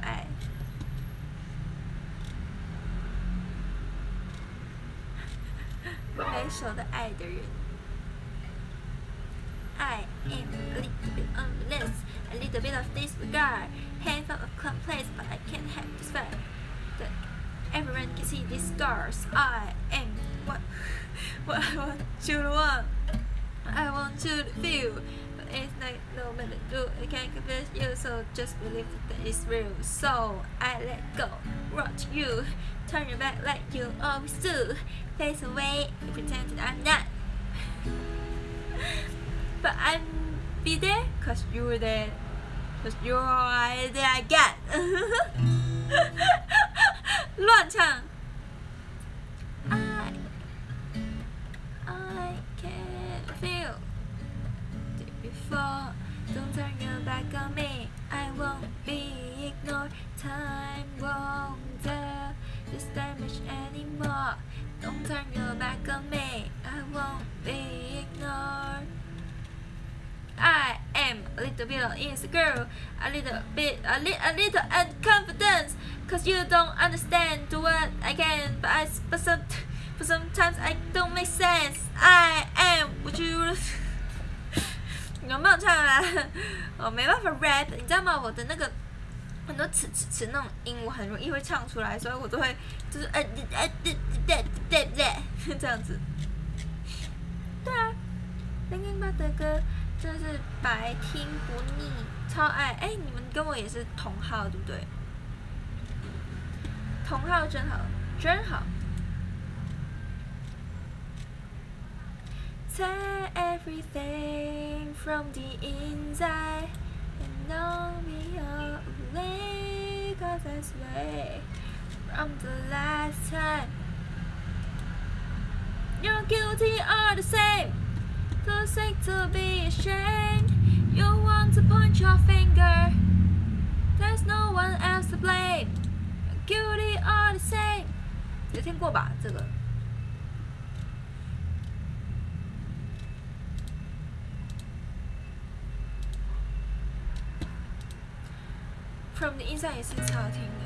through. So I let go, watch you, turn your back like you always do, face away and pretend that I'm not. but I'm be there cause you you're there, cause you're all I got. 很容易会唱出来，所以我都会就是哎，哎，哎，哎，哎，哎，这样子。对啊，Linkin Park 的歌真的是百听不腻，超爱。哎，你们跟我也是同号，对不对？同号真好，真好。cause I swear from the last time. You're guilty all the same, too sick to be ashamed. You want to point your finger, there's no one else to blame. You're guilty all the same. 有听过吧？这个。 From the inside 也是超好听的，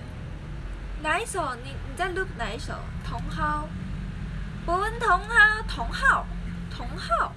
哪一首？你你在 look 哪一首？同号，博文同啊，同号，同号。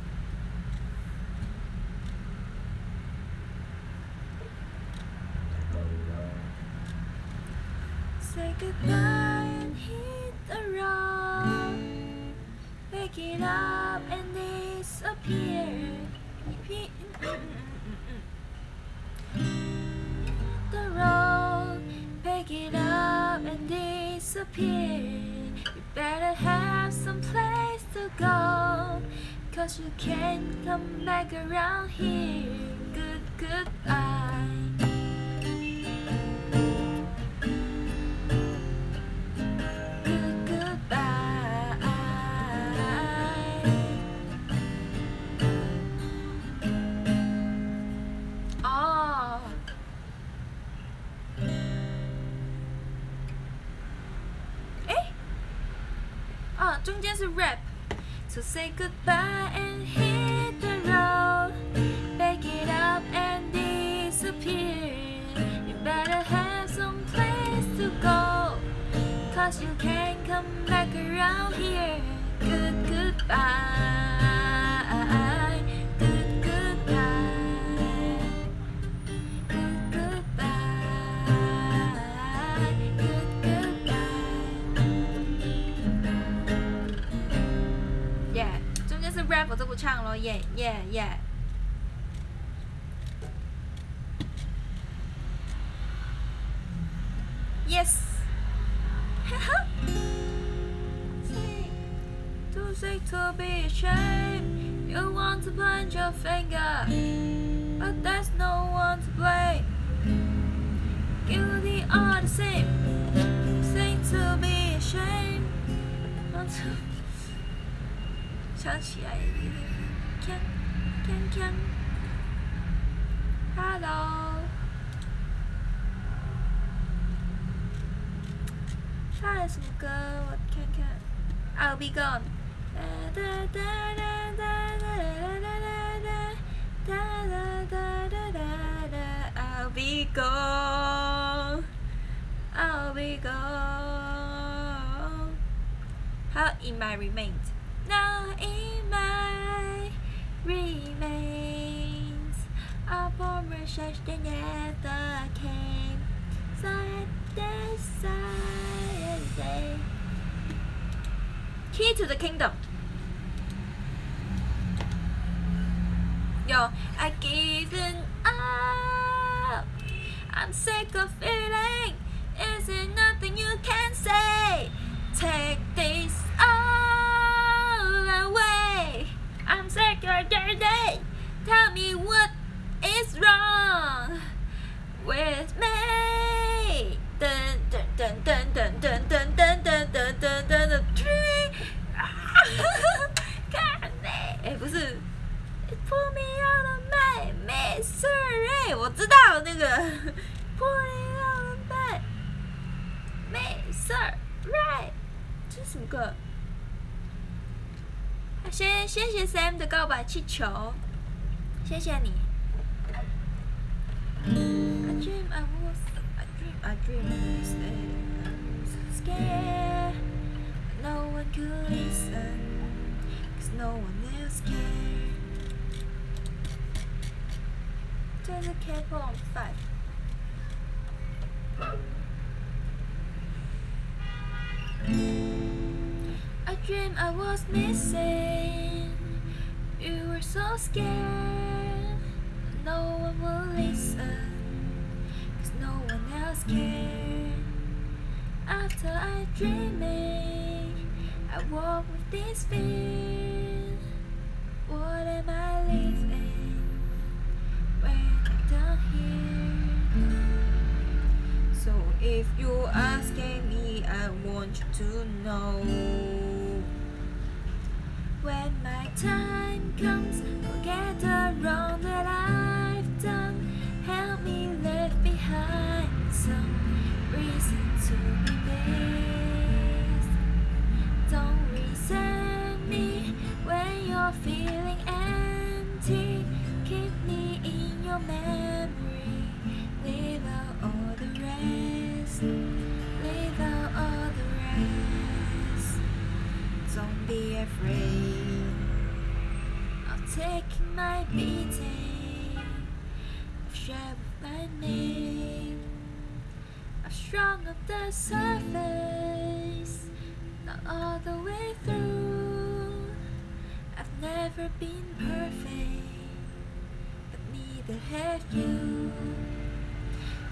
You better have some place to go Cause you can't come back around here Good goodbye ah. So say goodbye and hit the road. Pick it up and disappear. You better have some place to go. Cause you can't come back around here. Good goodbye. rap，我就不唱了，耶耶耶。Yes，哈哈。Too sick to be ashamed. You want to point your finger, but there's no one to blame. Guilty all the same. Sick to be ashamed. Want to 想起来，锵锵锵。Hello。唱了什么歌？我看看。I'll be gone。哒哒哒哒哒哒哒哒哒哒哒哒哒。I'll be gone。I'll be gone。还有 In my remains。 now in my remains A former church that never came Side to side Key to the kingdom Yo, I given up I'm sick of feeling Is it nothing you can say? Take this up away. I'm sick of your day. Tell me what is wrong with me. Dun dun dun dun dun dun dun dun dun dun dun dun dun tree. 看呢，哎，不是，Put me on a map, Mister Ray，我知道那个 Put me on a map, Mister Ray，这是什么歌？ 谢谢谢 Sam 的告白气球，谢谢你。c a o on f i Was missing. You were so scared. No one will listen. Cause no one else cared. After I dreaming, I walk with this fear. What am I living when I'm down here? So if you're asking me, I want you to know. When my time comes, forget the wrong that I've done. Help me left behind some reason to be missed. Don't resent me when you're feeling empty. Keep me in your memory. Leave out all the rest. Leave out all the rest. Don't be afraid my beating. I've shared with my name. i have strung up the surface, not all the way through. I've never been perfect, but neither have you.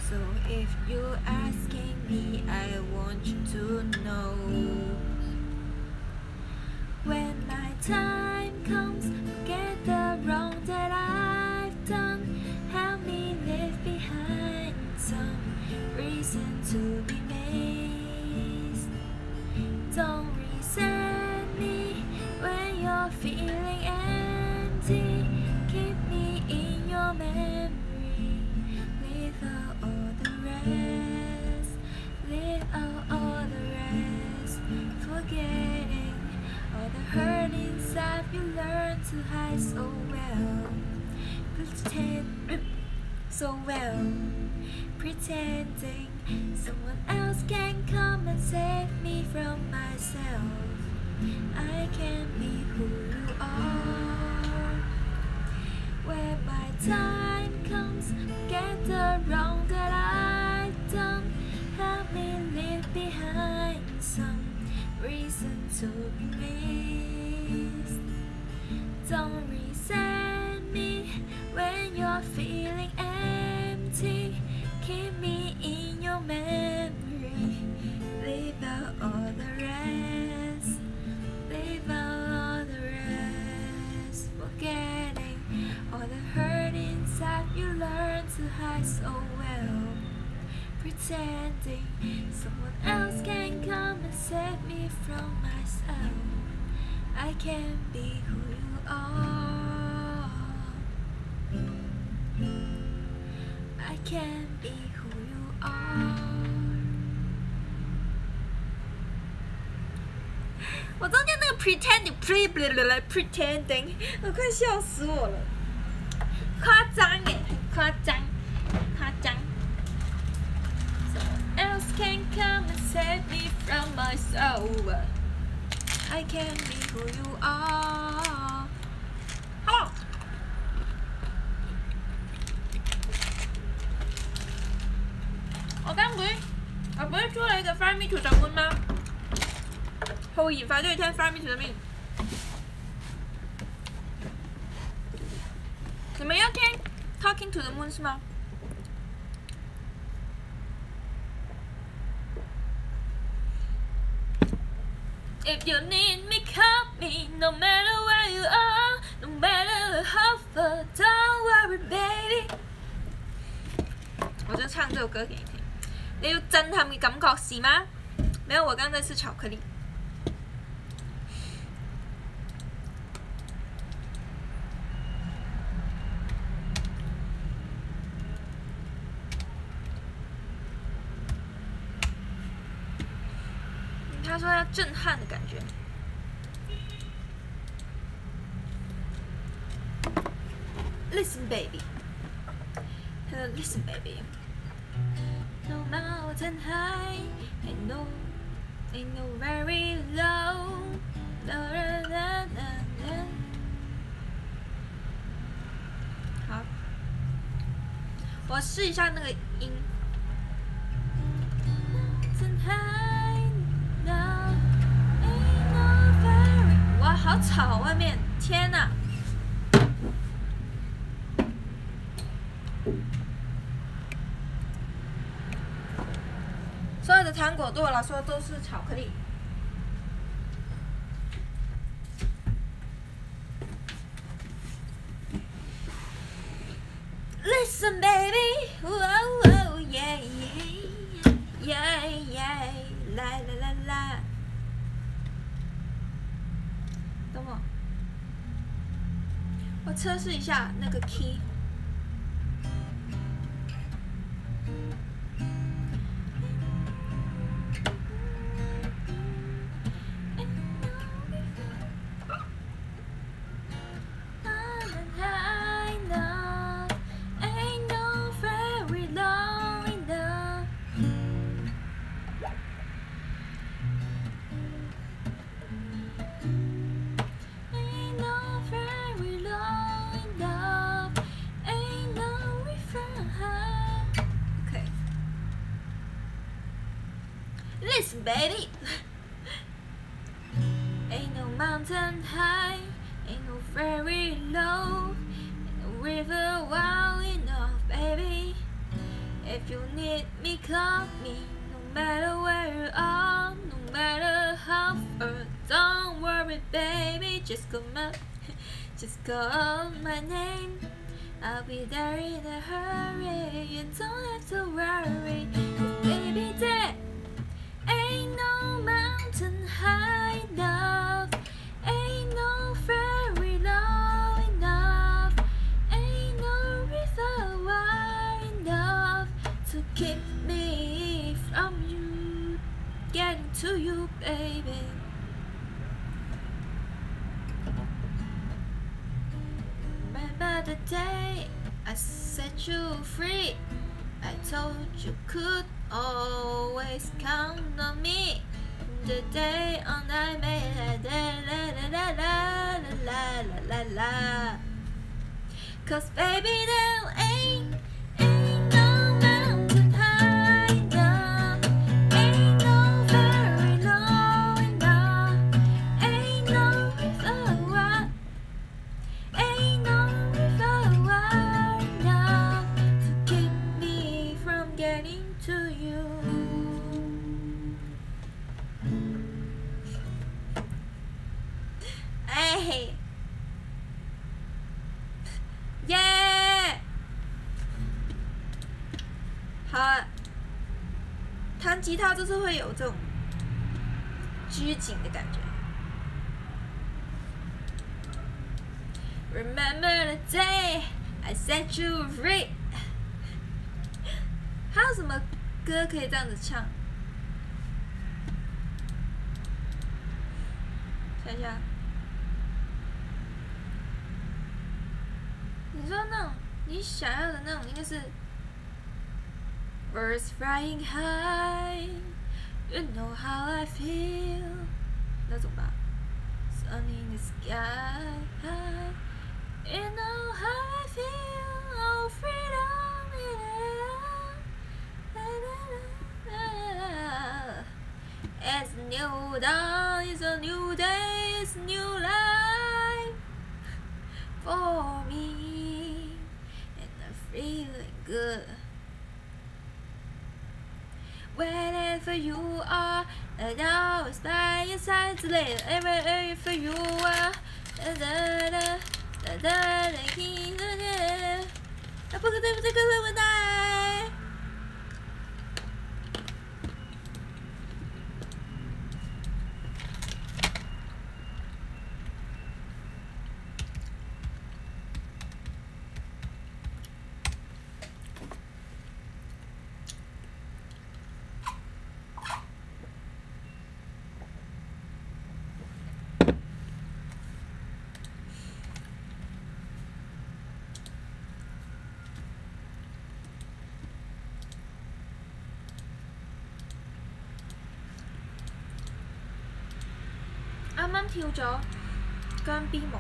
So if you're asking me, I want you to know when my time comes. have you learned to hide so well? Pretend so well, pretending someone else can come and save me from myself. I can be who you are. When my time comes, get the wrong that I've done. Help me leave behind some reason to be made. Don't resent me when you're feeling empty. Keep me in your memory. Leave out all the rest. Leave out all the rest. Forgetting all the hurt inside you learn to hide so well. Pretending someone else can come and save me from myself. I can't be who you are. I can be who you are. 我中间那个 pretending pre pretending，我快笑死我了，夸张耶，很夸张，夸张。Someone else can come and save me from myself. I can be who you are. 出了一个 Fly Me to the Moon 吗？后引发对天 Fly Me to the Moon。你们要听 Talking to the Moon 是吗？ If you need me, call me. No matter where you are, no matter how far, don't worry, baby。我就唱这首歌给你听。 你要震撼嘅感觉是吗？没有，我刚才吃巧克力。他说要震撼的感觉。Listen baby，hello，listen baby。No mountain know, know high, I low. very La 好，我试一下那个音。哇，好吵！外面，天呐！芒果对我来说都是巧克力。Listen, baby, wo wo yeah yeah yeah yeah，啦啦啦啦。等我，我测试一下那个 key。吉他就是会有这种拘谨的感觉。Remember the day I set you free。还有什么歌可以这样子唱？想想。你说那种，你想要的那种应该是。Birds flying high, you know how I feel 那种吧。Sun in the sky, you know how I feel, oh freedom in the air. It's a new dawn, it's a new day, it's a new life for me, and I'm feeling good. wherever you are, and always was by your side today, wherever you are. Da da da da da da da da da da da da da da da 跳咗姜 B 舞。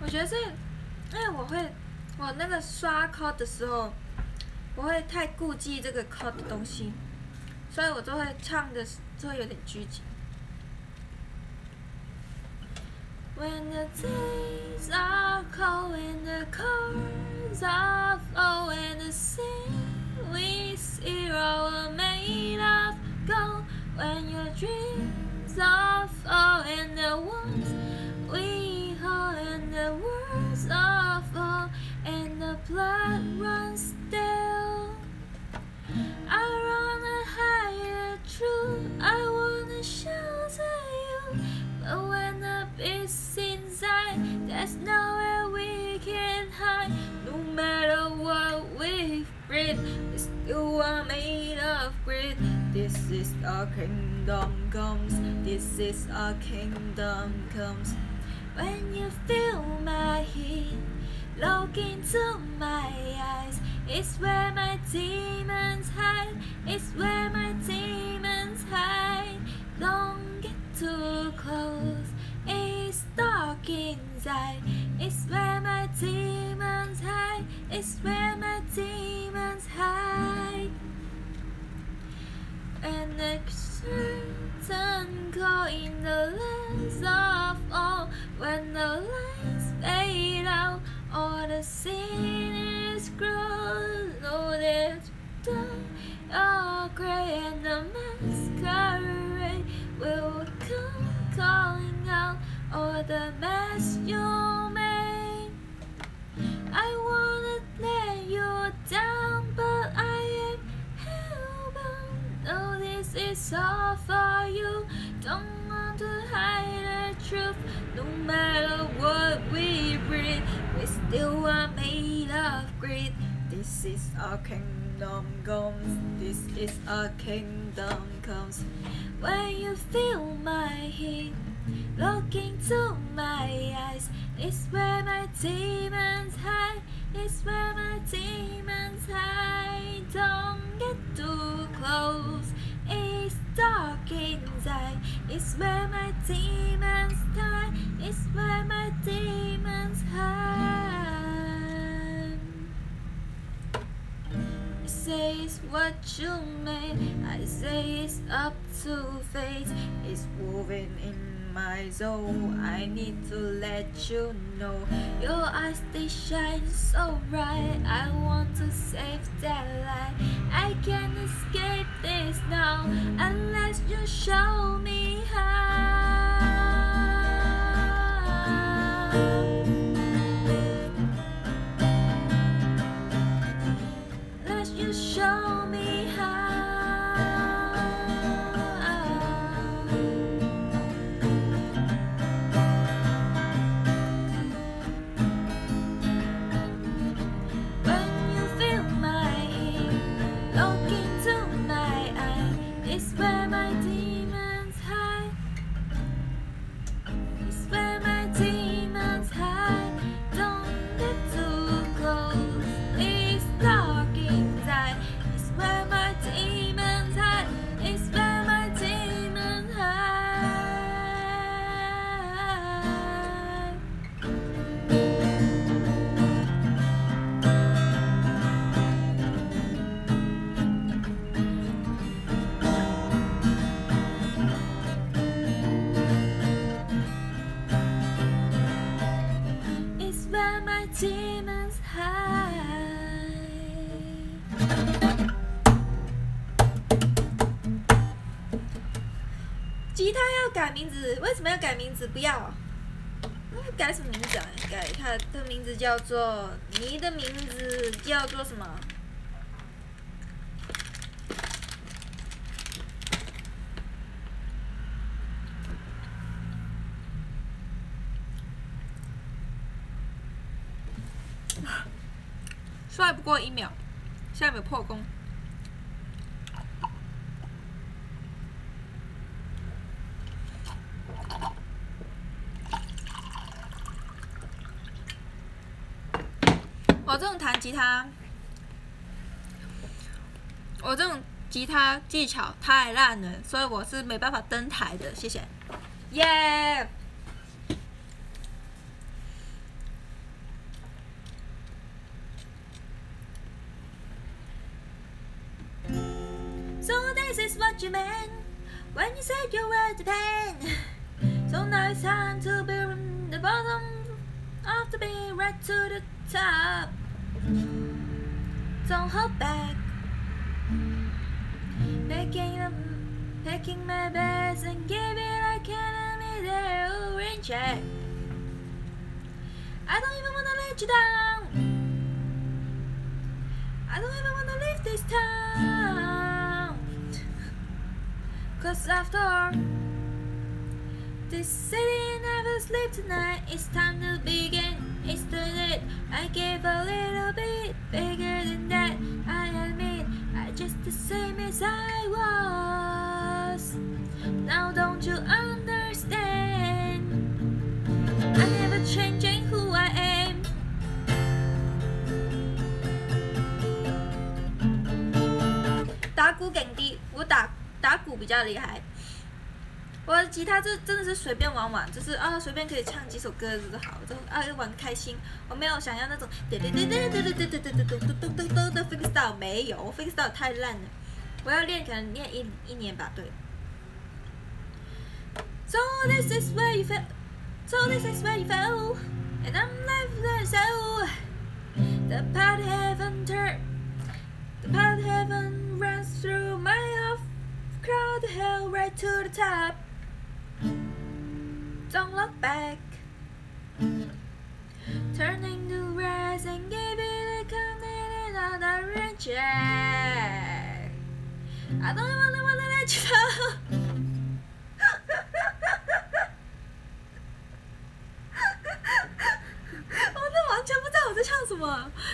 我觉得是，因为我会，我那个刷 c d e 的时候，不会太顾忌这个 c d e 的东西。所以我就会唱的就会有点拘谨。When the days are cold and the cars are low and the sea we see are made of gold when your dreams are fall and the our kingdom comes. This is our kingdom comes. When you feel my heat, look into my eyes. It's where my demons hide. It's where my demons hide. Don't get too close. It's dark inside. It's where my demons hide. It's where my demons. and actions and in the lens of all when the lights fade out all the scene is grown loaded dark gray and the masquerade will come calling out all the men all for you. Don't want to hide the truth. No matter what we breathe, we still are made of greed. This is our kingdom comes. This is our kingdom comes. When you feel my heat, look into my eyes. It's where my demons hide. It's where my demons hide. Don't get too close. It's dark inside. It's where my demons die. It's where my demons hide. You say it's what you made. I say it's up to fate. It's woven in my zone I need to let you know Your eyes they shine so bright I want to save that light I can't escape this now Unless you show me how Unless you show 改名字？为什么要改名字？不要！改什么名字？啊？改他的名字叫做……你的名字叫做什么？帅 不过一秒，下面破功。吉他，我这种吉他技巧太烂了，所以我是没办法登台的。谢谢。Yeah. this is what you m e a n when you said you were the pain. So nice time to b e r n the bottom after being right to the top. Don't hold back. Packing up, packing my best and giving a I can. i there, oh, check. I don't even wanna let you down. I don't even wanna leave this town. Cause after all, this city never sleeps tonight. It's time to begin. It's the night. I gave a little bit bigger than that. I admit, I just the same as I was. Now don't you understand? I'm never changing who I am. 打鼓更低，我打打鼓比较厉害。 我的吉他就真的是随便玩玩，就是啊，随便可以唱几首歌子就好，就啊玩开心。我没有想要那种噔噔噔噔噔噔噔噔噔噔噔噔的 fixer，没有，fixer 太烂了。我要练可能练一一年吧，对。So this is where you fell, So this is where you fell, and I'm left a o n e The path heaven, the u r n t path heaven runs through my heart. c r i m d the hill right to the top. Don't look back. Turning to rise and give it a committed on a reject. I don't even to wanna let you know.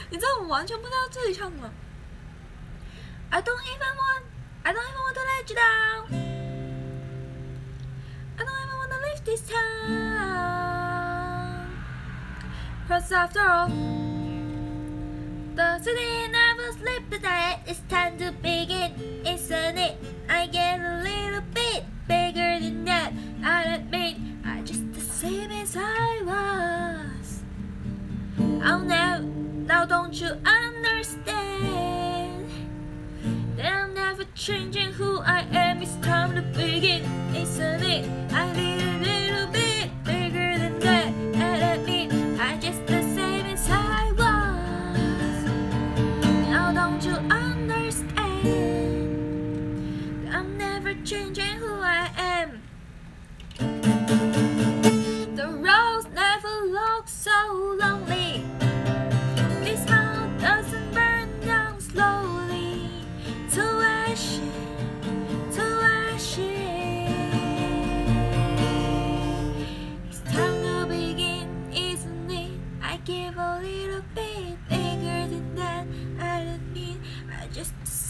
I don't even want I don't even want to let you down I don't even wanna leave this town. Cause after all, the city never sleeps the night. It's time to begin, isn't it? I get a little bit bigger than that. I admit, I'm just the same as I was. Oh no, now don't you understand? I'm never changing who I am. It's time to begin, isn't it? I need a little bit bigger than that, and I mean, I just the same as I was. Now don't you understand? I'm never changing who I am. The road never looks so lonely.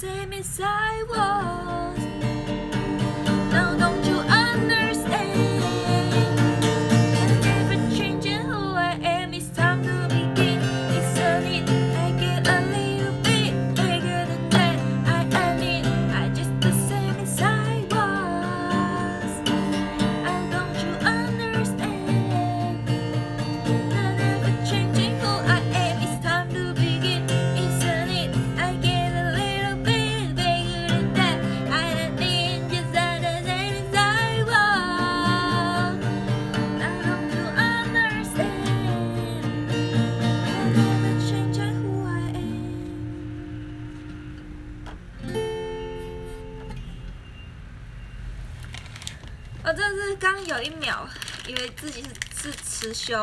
same as I was. 刚有一秒，以为自己是是辞休。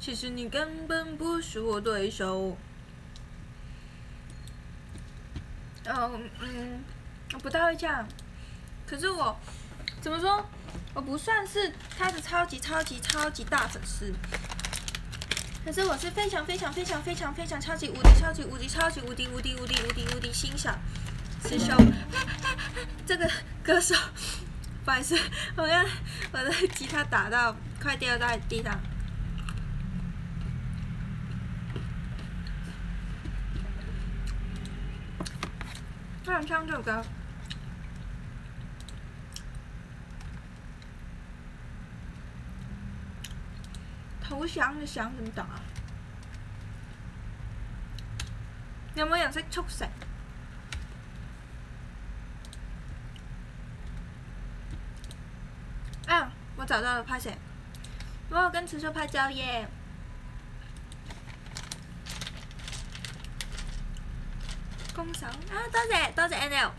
其实你根本不是我对手。嗯嗯，不太会唱。可是我怎么说？我不算是他的超级超级超级大粉丝。可是我是非常非常非常非常非常超级无敌超级无敌超级无敌无敌无敌无敌无敌欣赏，这首这个歌手。不好意思，我刚我的吉他打到快掉在地上。首歌。投降的降怎么打？有冇人识速食？啊！我找到了拍攝，我跟陳叔拍招嘢。không sáu à, tao rẻ tao rẻ nào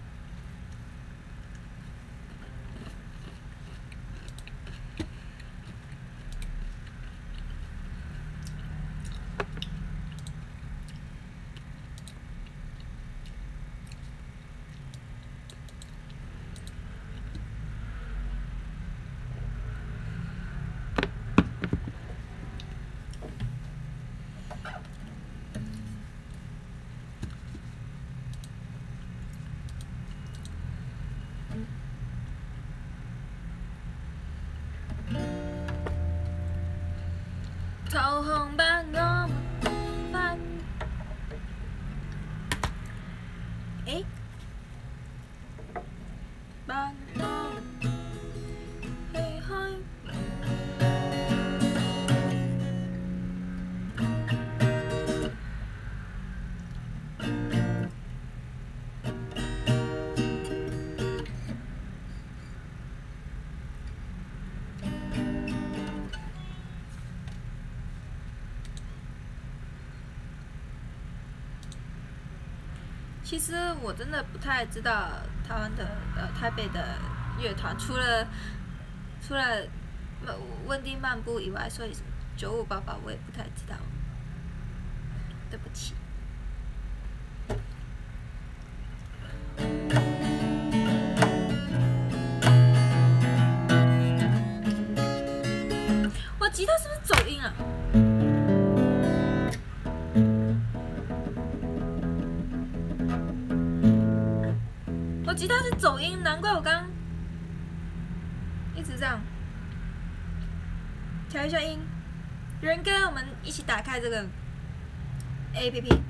其实我真的不太知道台湾的呃台北的乐团，除了除了温温蒂漫步以外，所以九五八八我也不太知道。我刚一直这样，调一下音。人哥，我们一起打开这个 APP。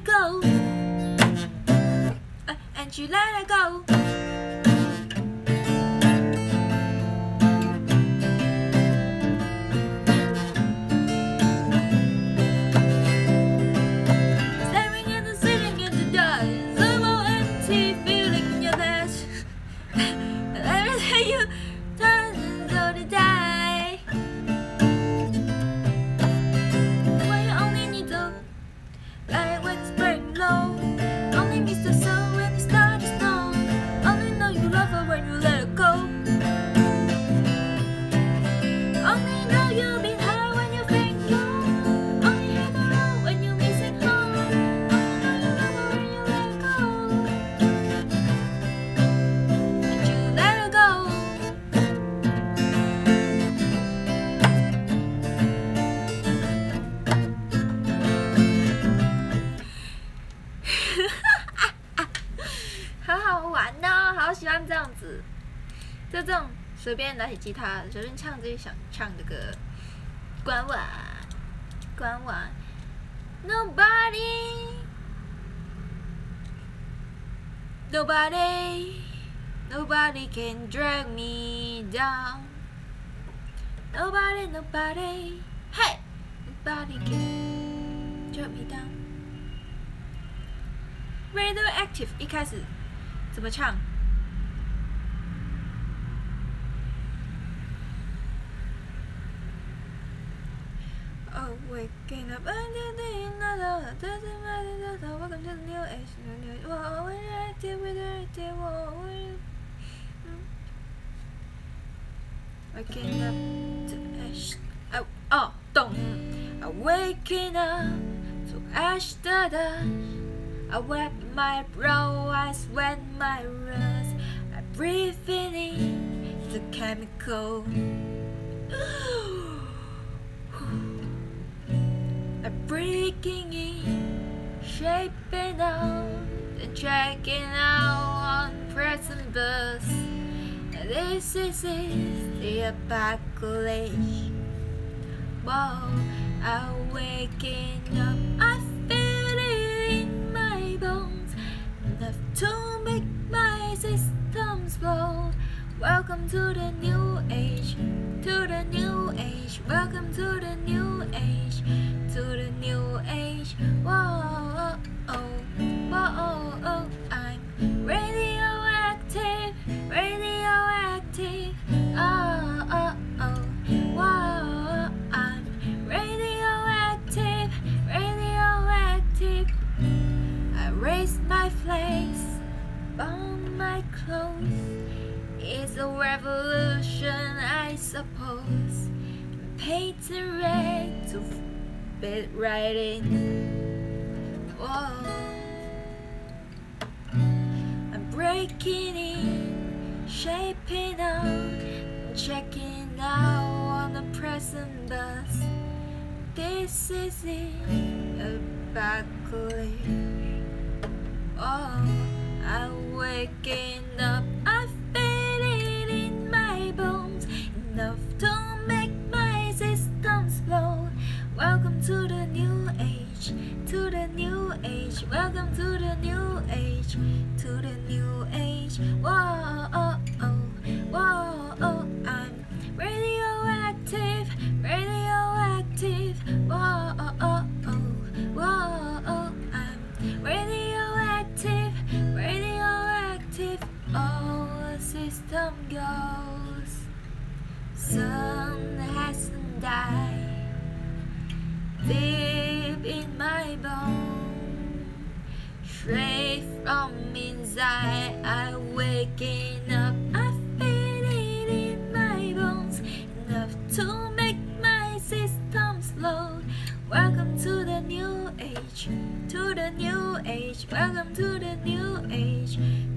go. Uh, and you let it go. 随便拿起吉他，随便唱自己想唱的歌。管我，管我，Nobody，Nobody，Nobody can drag me down。Nobody，Nobody，Hey，Nobody can drag me down。Radioactive 一开始怎么唱？Waking up to ash. Oh, oh, don't. i waking up to ash the dust. I wet my brow, I sweat my rust. I breathe in the chemical. I'm breaking in, shaping out, and checking out on present bus. This is it, the apocalypse. Whoa, I'm waking up. I feel it in my bones. Enough to make my systems blow. Welcome to the new age, to the new age. Welcome to the new age. It's the rate of bed writing. Whoa. I'm breaking in, shaping up, checking out on the present bus. This is it, a backlit. Oh, I'm waking. and die deep in my bones. Straight from inside, I waking up. I feel it in my bones, enough to make my system slow. Welcome to the new age, to the new age. Welcome to the new age,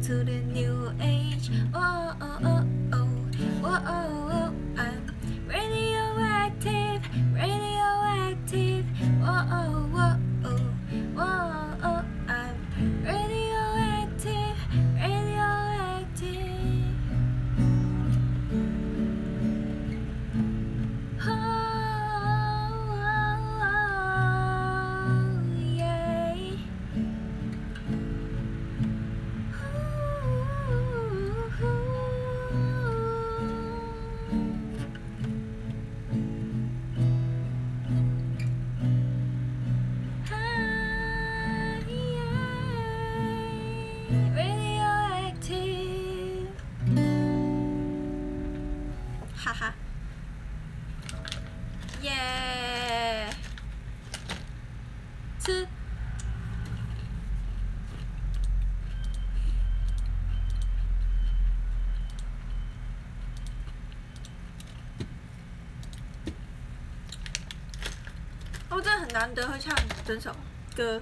to the new age. Oh oh oh oh, oh oh. oh. oh. 整首歌。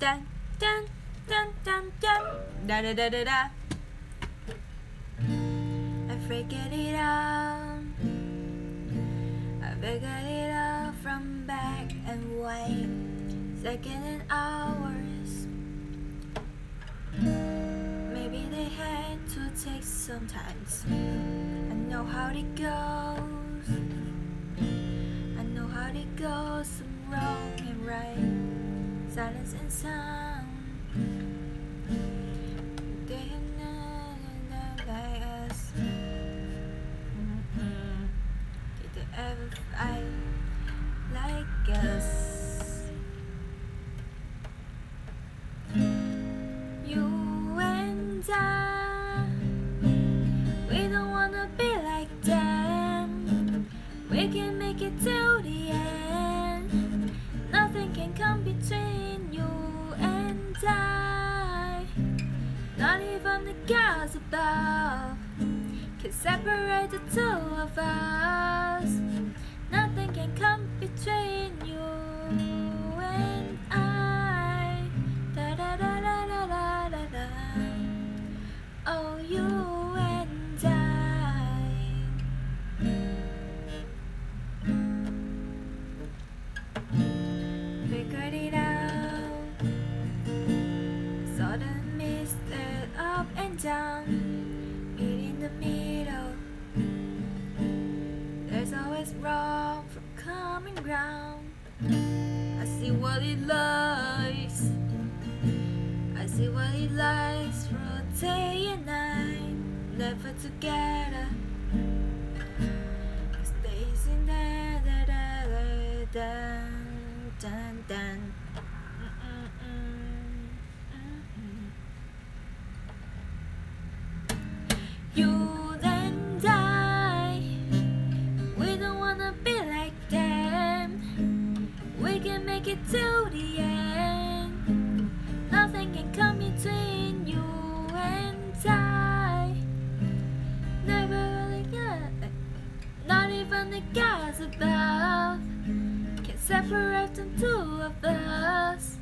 dun, dun, dun, dun, dun, da da da da da. I figured it out. I figured it out from back and white, second and hours. Maybe they had to take some sometimes. I know how it goes. I know how it goes. I'm wrong and right silence and sound. They have uh, by us. Did they ever like us? You and I, we don't wanna be like them. We can make it till the end. Nothing can come between die. Not even the gods above can separate the two of us. Nothing can come between you. down, meet in the middle. There's always room for common ground. I see what it likes. I see what it likes for day and night. Never together. Stays in there, da da da, dun dun dun. make it to the end. Nothing can come between you and I. Never really get, not even the guys above can separate the two of us.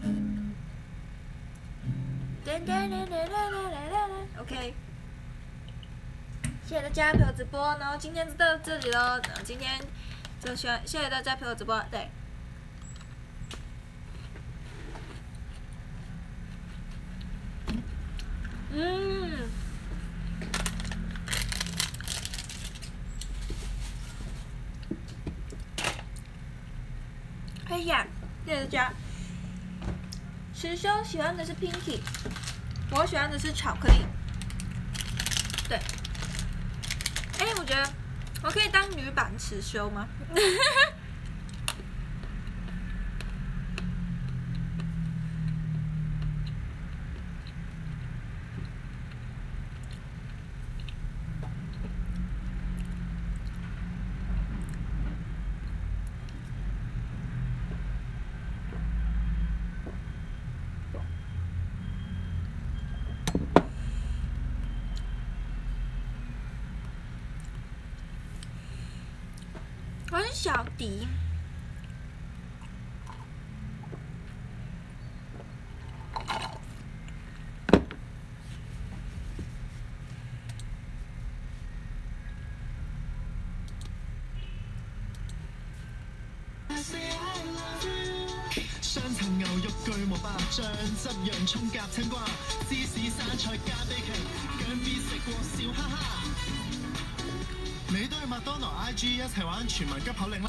OK，谢谢大家陪我直播，然后今天就到这里喽。然后今天就希望谢谢大家陪我直播，对。嗯，哎呀，大家，池修喜欢的是 p i n k y 我喜欢的是巧克力。对，哎，我觉得我可以当女版池修吗？第双层牛肉巨无霸，酱汁洋葱夹青瓜，芝士生菜加贝奇，更边食过笑哈哈。你都去麦当劳 I G 一齐玩全民急口令啦！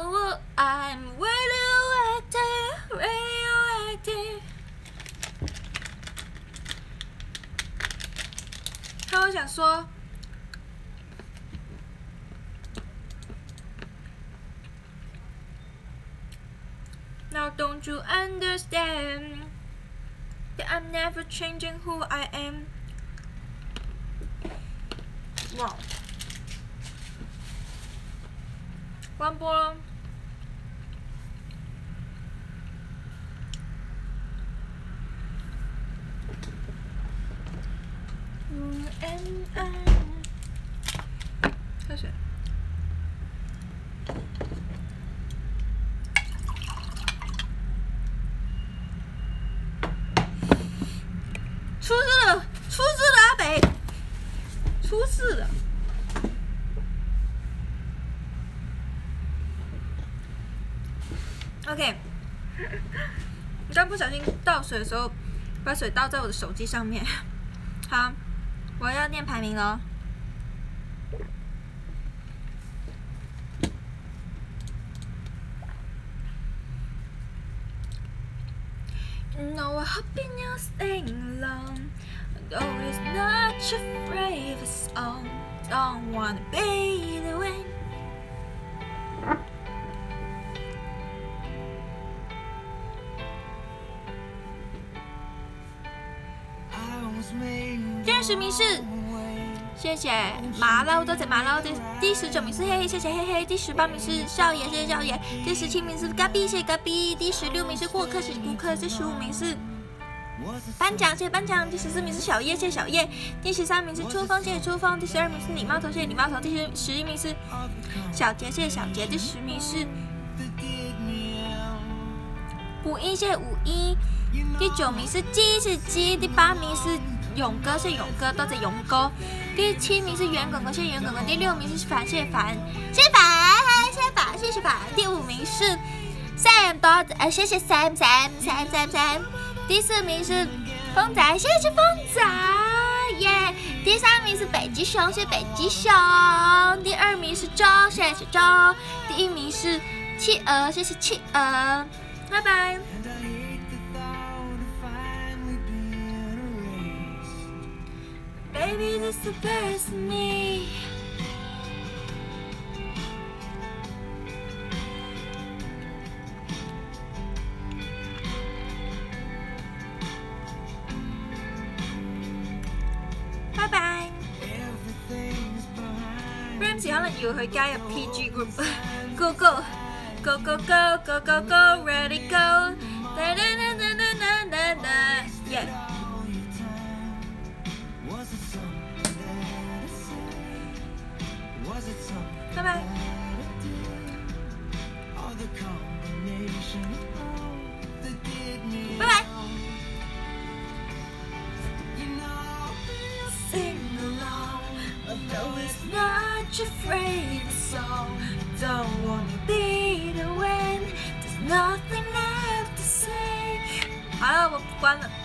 LG Corsa 哇我 I'm radioactive, radioactive。还有想说，Now don't you understand that I'm never changing who I am？哇！关播了。 喝水。出事了！出事了阿北，出事了。OK，你刚不小心倒水的时候，把水倒在我的手机上面。好。我要念排名喽。You know I'm hoping you'll sing along. Though it's not your favorite song, don't wanna be the wind. 第十名是，谢谢麻骝，多谢麻骝的第十九名是嘿嘿谢谢嘿嘿第十八名是少爷谢谢少爷第十七名是嘎逼，谢谢嘎逼，第十六名是过客谢谢顾客第十五名是颁奖谢谢颁奖第十四名是小叶谢谢小叶第十三名是出风谢谢出风第十二名是礼猫头谢谢礼猫头第十十一名是小杰谢谢小杰第十名是五一谢谢五一第九名是鸡是鸡第八名是。勇哥是勇哥，多谢勇哥。第七名是圆滚滚，谢圆滚滚。第六名是凡，谢凡，谢凡，谢谢凡。第五名是 Sam，多谢，呃，谢谢 Sam，Sam，Sam，Sam。第四名是风仔，谢谢风仔，耶。第三名是北极熊，谢北极熊。第二名是 j o 谢谢 j o 第一名是企鹅，谢谢企鹅。拜拜。Baby, this the best of me. Bye bye。Ramsey 可能要去加入 PG group。Go go go go go go go go ready go。哒哒哒哒哒哒哒。Yeah。 拜拜。拜拜。Sing along, although it's not your favorite song. Don't wanna be the one. There's nothing left to say. 好了，我关了。